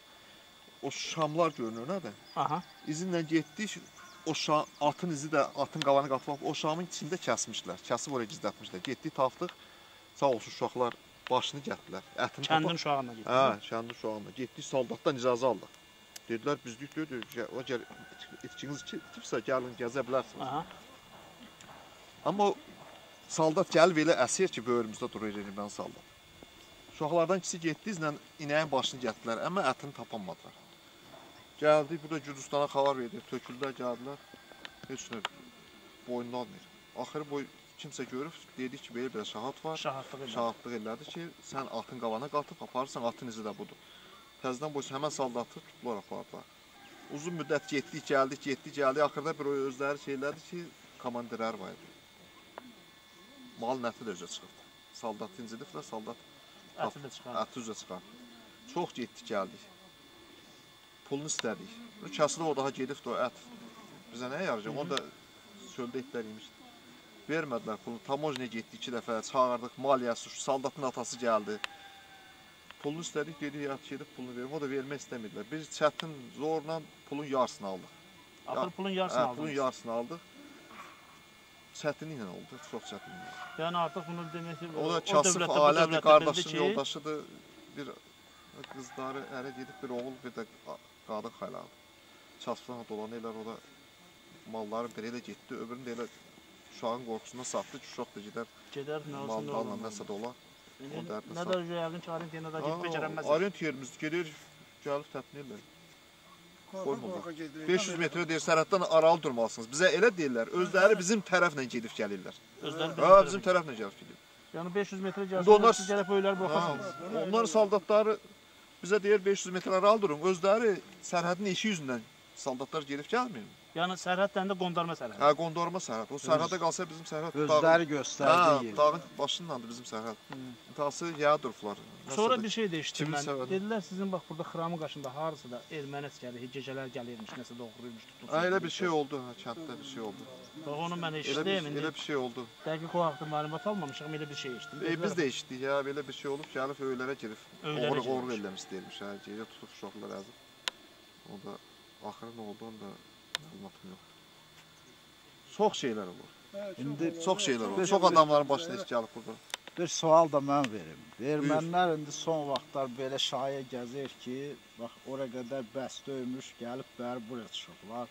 O şamlar görünür nədir? Aha. İzinlə getdik. O şam, atın izi də atın qavanı qatılıb o şamın içində kəsmişlər. Kəsib oraya gizlətmişlər. Getdik tapdıq. Sağ olsun uşaqlar başını gətdilər. Ətini Kəndin uşağına getdiniz, Hə, kəndin uşağına. Getdik soldatdan icazə aldıq. Dedilər bizlik deyil, o gəl itkiniz itkibsə gəlin gəzə bilərsiniz. Aha. Amma o soldat gəlib elə əsir ki, böyrümüzdə durur erməni soldat. Uşaqlardan ikisi getdi, izlə inəyin başını gətdilər, amma ətini tapanmadılar. Gəldik, burada Gürcüstana xəbər verdik, töküldülər, gəldilər. Heç nə boynuna almır. Axırı boy kimsə görüb, dedi ki, belə belə şahat var. Şahatlıq elədi. Şahatlıq elədi ki, sən atın qavana qatıb aparırsan, atın izi də budur. Təzədən boysa həmən soldatı tutdular, apardılar. Uzun müddət getdik, gəldik, getdik, gəldik. Axırda bir özləri şeylədi ki, komandirlər var idi. Mal nəti də üzə çıxırdı. Soldat incidiblər, soldat Əti də çıxardı. Əti üzə çıxardı. Çox getdik, gəldik. Pulunu istədik. Bu kəsilib o daha gedibdi o ət. Bizə nə yarayacaq? Onu da çöldə itlər yemişdi. Vermədilər pulunu. Tamojniyə getdik iki dəfə, çağırdıq, maliyyəsi, şu soldatın atası gəldi. Pulunu istedik, dedi ya gedib pulunu verim. O da vermək istəmirdilər. Biz çətin zorla pulun yarısını aldıq. Axır pulun yarısını Hə, aldınız. Pulun yarısını aldıq. Çətinliklə oldu, çox çətinliklə. Yəni artıq bunu demək ki, O da dövlətdə, kasıb ailədir, qardaşın yoldaşıdır. Bir qızları ərə gedib bir oğul, bir də qa- qadın xayladı. Kasıbdan dolan elə o da malları biri də getdi, öbürünü də elə uşağın qorxusundan satdı ki, uşaq da gedər Gedər, nə olsun, nə mallarla olmaz. nəsə dolar. Nə də yəqin ki, Arent yenə də gedib becərənməz. Arent yerimiz gedir, gəlib təpinirlər. Qoymurlar. qorxa gedir. 500 metrə deyir sərhəddən aralı durmalısınız. Bizə elə deyirlər. Özləri bizim tərəflə gedib gəlirlər. Özləri Ha, bizim tərəflə gəlib gedir. Yəni 500 metrə onlar siz gəlib öyləri buraxasınız. Onların soldatları bizə deyir 500 metrə aralı durun. Özləri sərhədin eşiyi yüzündən soldatlar gedib gəlmir. Yəni sərhəddən də qondarma sərhəd. Hə, qondorma sərhəd. O sərhədə qalsa bizim sərhəd Özləri göstərdiyi Hə, dağın başındandır bizim sərhəd. İntihası yağ durublar. Sonra bir şey dəyişdim Kimin mən. Dedilər sizin bax burada xramın qarşında harısı da erməni əsgəri gecələr gəlirmiş, nəsə doğruymuş, tutulmuş. Ha, elə bir şey oldu, ha, kənddə bir şey oldu. Bax onu mən Elə eşitdim. bir, indi elə bir şey oldu. Dəqiq o haqda məlumat almamışam, elə bir şey eşitdim. E, biz də eşitdik ya, belə bir şey olub, gəlib öylərə girib. Öylərə Oğru girmiş. oğru eləmiş deyirmiş, hə, gecə tutub uşaqlar əzib. O da axırı nə oldu, onu da məlumatım yoxdur. Çox şeylər olur. İndi Çox şeylər olur. Bir- Çox adamların başına iş gəlib burada. Bir sual da mən verim. Ermənilər indi son vaxtlar belə şayə gəzir ki, bax ora qədər bəs döymüş, gəlib bəri buraya çıxıblar.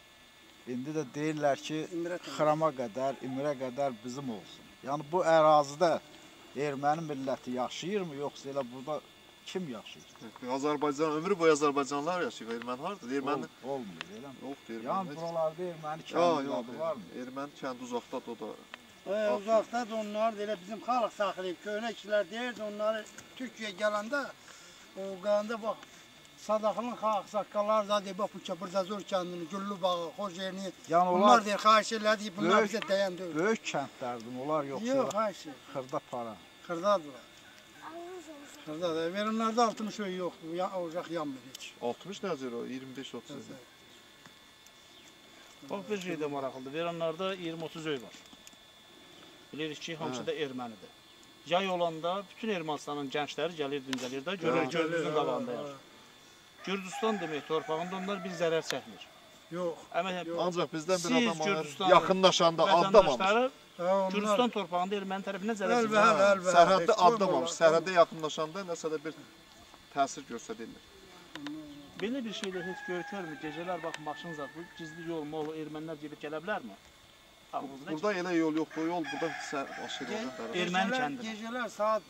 İndi də deyirlər ki, Xırama qədər, İmirə qədər bizim olsun. Yəni bu ərazidə erməni milləti yaşayırmı, yoxsa elə burada kim yaşayır? Azərbaycan ömrü boyu Azərbaycanlılar yaşayır. Erməni harda? Erməni Ol- olmur, eləmi? yoxdur. Erməni. Yəni buralarda erməni yox, kəndləri varmı? Erməni kəndi uzaqdadır o da. Ee, uzakta da onlar da elə bizim xalq saxlayıb, köhnə kişilər deyirdi onları Türkiyəyə gələndə o qalanda bax Sadaqlının xalq saqqallar da deyib bu Kəbirdə Zor kəndini, Güllü bağı, xoş yerini. Yəni Bunlar onlar deyir xahiş elədi, bunlar böyük- bizə dəyən deyil. böyük kəndlərdir onlar yoxsa Yox, elə xahiş. xırda para. Xırdadılar. Xırdadır. Verenlərdə 60 öy yoxdur. Ya ocaq yanmır heç. 60 nəzər o, 25 30. Bax bir şey də maraqlıdır. Veranlarda 20-30 öy var. Bilirik ki, hamısı da ermənidir. Yay olanda bütün Ermənistanın gəncləri gəlir dincəlir də, görür gözümüzün qabağında yaşır. Gürcüstan demək torpağında onlar bir zərər çəkmir. Yox. Amma Ancaq bizdən bir siz adam var, Gürcüstanın yaxınlaşanda addamamış. Gürcüstan torpağında erməni tərəfindən zərər Əlbə, çəkir. əlbə, əlbə. Sərhəddə addamamış. Sərhədə yaxınlaşanda nəsə də bir təsir göstərirlər. Belə bir şeydə heç görkörmü? Gecələr bax maşın zat, bu gizli yol mu olur? Ermənilər gedib gələ bilərmi? Burada elə yol yoxdur. Yol buradan sər aşırı tərəf. Erməni kəndi. Gecələr saat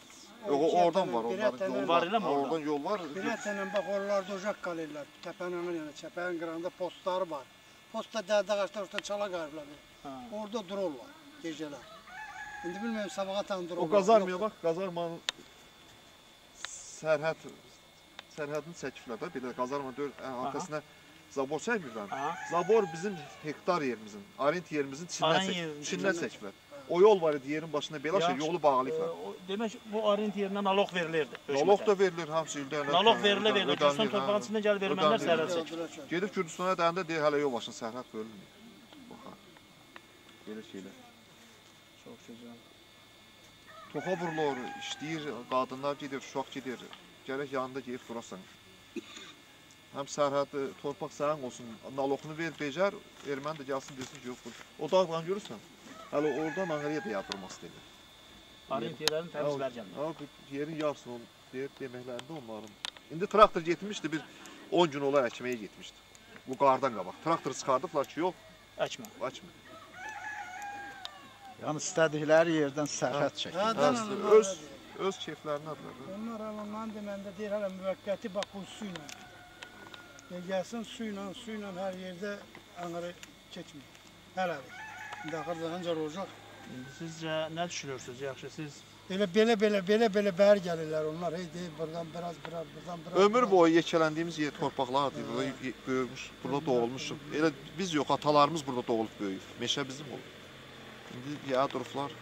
Yox, oradan var, onların yolu Var Ha, oradan? Oradan yol var. Birətənən bax oralarda ocaq qalırlar. Təpənin yəni çəpənin qırağında postları var. Postda dərdə ağaclar orada çala qarıblar. Orada dururlar gecələr. İndi bilmirəm sabaha dururlar. O qazarmaya bax, qazarmanın sərhəd sərhədini çəkiblər də, bir də qazarma dör arxasına zabor çəkmirlər. Aha. Zabor bizim hektar yerimizin, arent yerimizin içindən, Arent çək, yerimizin içindən içindən. çəkiblər. O yol var idi yerin başına belə şey yolu bağlayıblar. O- Demək bu arent yerindən naloq verilirdi. Naloq da verilir hamısı ildə. elə- Naloq verilə ödənilir, Gürcüstan torpağının içində gəlib ermənilər hə. çəkir. Gedib Gürcüstana dəyəndə deyir hələ yol başına sərhəd bölünmür. Baxa. Belə şeylər. Çox gözəl. Toxa vurulur, işləyir, qadınlar gedir, uşaq gedir. Gərək yanında gedib durasan. Həm sərhədi, torpaq sənin olsun, naloqunu ver, becər, erməni də gəlsin desin ki, yox. O dağdan görürsən, hələ oradan Anqaraya da yadırmaq istəyir. Arent yerlərini təmizlər gəlmir. Ha, bu yerin yarısını deyir, deməklərində onların. İndi traktor getmişdi, bir 10 gün olar əkməyə getmişdi. Bu qardan qabaq. Traktor çıxardıblar ki, yox, Əkmə. açma. Yəni istədikləri yerdən sərhəd Hə, çəkir. Öz öz keyflərindədirlər. də. Onlar alandan deməndə deyir hələ müvəqqəti bax bu su ilə. Gəlsin su ilə, su ilə hər yerdə anqarı keçmir. Hələlik. İndi axırda ancaq olacaq. İndi sizcə nə düşünürsünüz? Yaxşı, siz Elə belə belə belə belə bəhər gəlirlər onlar. Hey deyir buradan biraz biraz buradan biraz. Ömür boyu yekələndiyimiz yer torpaqlardır. Burada y- böyümüş, burada doğulmuşuq. Elə biz yox, atalarımız burada doğulub böyüyüb. Meşə bizim olub. İndi ya durublar.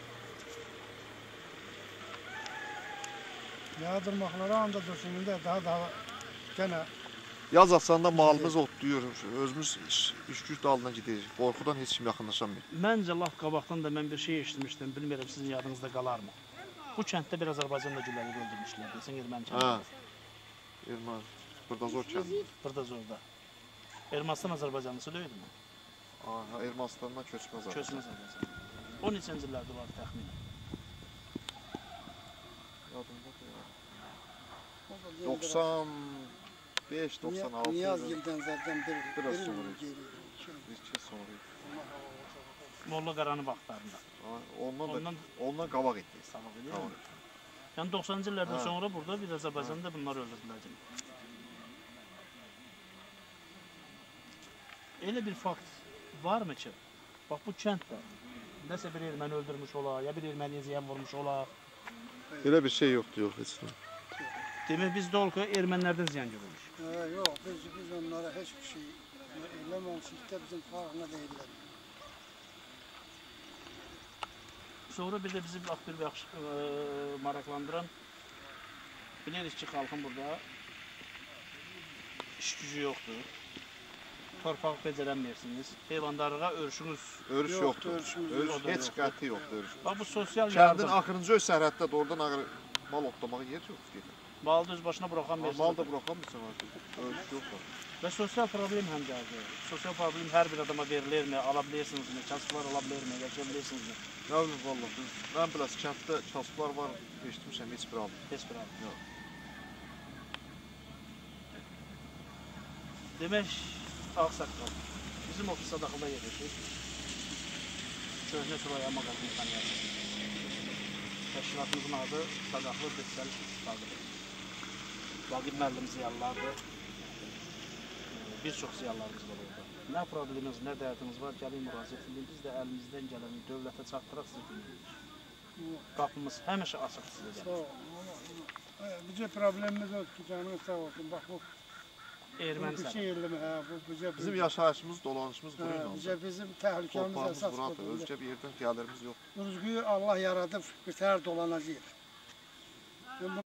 Yağdırmaqlara ancaq dursun indi daha daha gənə Yaz asanda malımız otlayır. Özümüz iş, iş güc dalına gidirik. Qorxudan heç kim yaxınlaşamır. Məncə laf qabaqdan da mən bir şey eşitmişdim. Bilmirəm sizin yadınızda qalarmı? Bu kənddə bir Azərbaycan da gülləri öldürmüşlər. Desən erməni Hə. kəndi. Erməni. Burada zor kəndi. Burada zorda. Ermənistan Azərbaycanlısı deyilmi? Aha, Ermənistandan köçmə Azərbaycan. Köçmə Azərbaycan. O neçənci illərdə var təxminən? Yadımda deyil. 95, 96. Niyaz Gildən zaten bir, Biraz bir sonra. geri. Bir iki sonra. Molla Qaranı vaxtlarında. Aha, Ondan da Ondan ondan qabaq etdik. Qabaq edir Qabaq. Yəni 90-cı illərdən Hə. sonra burada bir Azərbaycanda bunlar öldürdülər. Elə bir fakt varmı ki, bax bu kənddə nəsə bir erməni öldürmüş ola, ya bir erməniyə ziyan vurmuş ola. Elə bir şey yoxdur, yox heç nə. Demək biz dolqa ermənilərdən ziyan görmüş. Ha, yok biz, biz onlara hiçbir şey eylememişik de bizim farkına değiller. Sonra bir də bizi bax bir yaxşı ə, maraqlandıran bilirik ki, xalqın burada iş gücü yoxdur. Torpaq becərənmirsiniz. Heyvandarlığa örüşünüz Örüş yoxdur. örüşümüz Örüş yoxdur. heç qəti yoxdur örüş. Bax bu sosial Kəndin yardım. axırıncı öz sərhəddə oradan ağır mal otlamağa yer yoxdur gedir. Malı da öz başına buraxan Mal versin. da buraxamırsan artıq. Örüş yoxdur. Və sosial problem həm gəlir. Sosial problem hər bir adama verilirmi, ala bilirsinizmi, kasıblar ala bilirmi, yaşaya bilirsinizmi? Nə bilim vallah biz mən biləs kənddə kasıblar var, eşitmişəm heç bir almır. Heç bir adam. Yox. Demək, Ağsaqqal, bizim ofis daxildə yerləşir. Köhnə Süraya mağazını tanıyarsınız. Təşkilatımızın adı Sadaqlı Betsəli İstifadıdır. Vaqib müəllim ziyalılardır. Bir çox ziyalılarımız var orada. Nə probleminiz, nə dərdiniz var, gəlin müraciət edin. Biz də əlimizdən gələni dövlətə çatdıraq sizə dinləyirik. Qapımız həmişə açıq sizə gəlir. Bizim problemimiz o ki canınız sağ olsun. Bak bu Erməni bu sənədi. şey yerleme ha bu bize Bizim yaşayışımız, dolanışımız ha, buyurla. bize bizim tehlikemiz Torpağımız esas buradır. budur. Özgə bir yerdən gəlirimiz yox. Rızkıyı Allah yaratıp bir tər dolanacaq.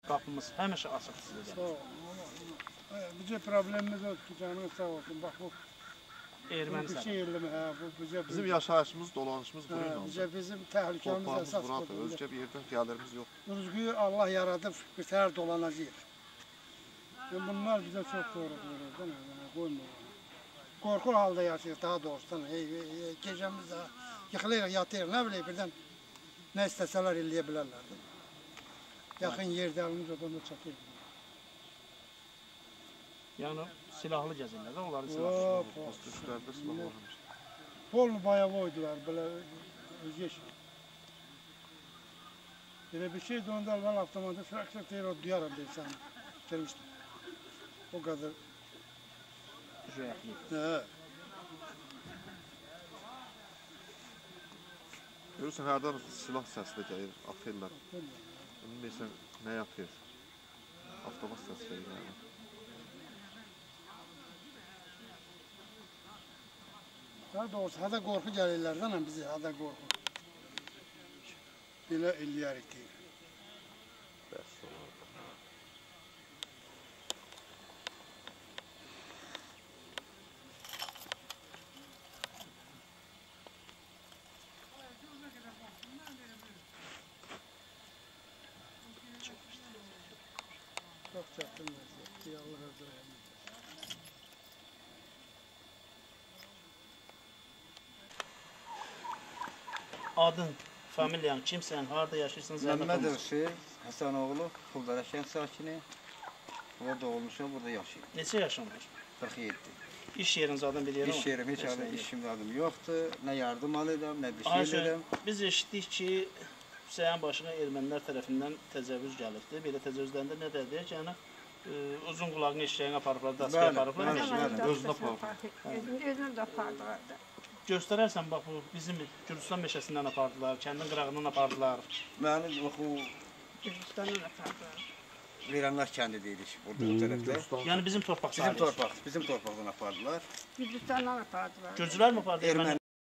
Qapımız həmişə açıq sizə Sağ gəlir. olun. Allah- Allah. Bizim problemimiz o ki canınız sağ olsun. Bak bu Erməni bu sənədi. şey yerleme ha bu bize Bizim yaşayışımız, dolanışımız ha, buyurla. bize bizim tehlikemiz Torpağımız esas buradır. budur. Özgə bir yerdən gəlirimiz yox. Rızkıyı Allah yaratıp bir tər dolanacaq. Yani bunlar bize çok doğru verir değil mi? Yani koymuyor. Korku halde yaşıyoruz daha doğrusu. Hey, hey, hey, gecemiz daha yıkılıyor, yatıyor. Ne bileyim birden ne isteseler illeyebilirler. değil mi? Yakın yerde elimiz odamda çatıyor. Yəni silahlı gəzirlər də, onların Hop, silahlı. hop. Üstlərdə silah varmış. Polnu bayağı oydular böyle özgeç. Böyle bir şey dondu ben avtomatı fraksa teyir o duyarım bir sen. Gelmiştim. O kadar. Jöyətli. He. Görürsən hərdən silah səsi də gəlir, atırlar. Bilmirsən nə yapıyor. Avtomat səsi gəlir. yəni. Daha doğrusu hada korku gelirler değil bize hada korku. Böyle elleyerik değil. Çok çaktım vaziyet. Allah razı olsun. Adın, familyan, kimsən, harda yaşayırsan, zəhmət. Öksü, Hasanoğlu, Kuldara kent sakini. Burada olmuşum, burada yaşıyorum. Neçə yaşın var? 47. İş yeriniz adın bir yeri İş yerim hiç adı, işim adım yoktu. Ne yardım alıyorum, ne bir şey dedim. biz eşitdik ki, Hüseyin başına ermənilər tərəfindən təcavüz gəlibdi. Belə təcavüzlərində nə dedik? Yəni e, uzun qulağını eşeğini aparıblar, Bəli, aparıblar. bəli, Nə bəli. eşitdik? Özünə aparıb. Özünü də apardılar da. Göstərərsən bax bu bizim Gürcistan meşəsindən apardılar, kəndin qırağından apardılar. Beni oku Gürcistan'dan apardılar. Viranlar kendi deyilik burada o tarafta. Yəni bizim torpaq Bizim sahibi. torpaq, bizim torpaqdan apardılar. Gürcistan'dan apardılar. Gürcülər mi apardı? Erməni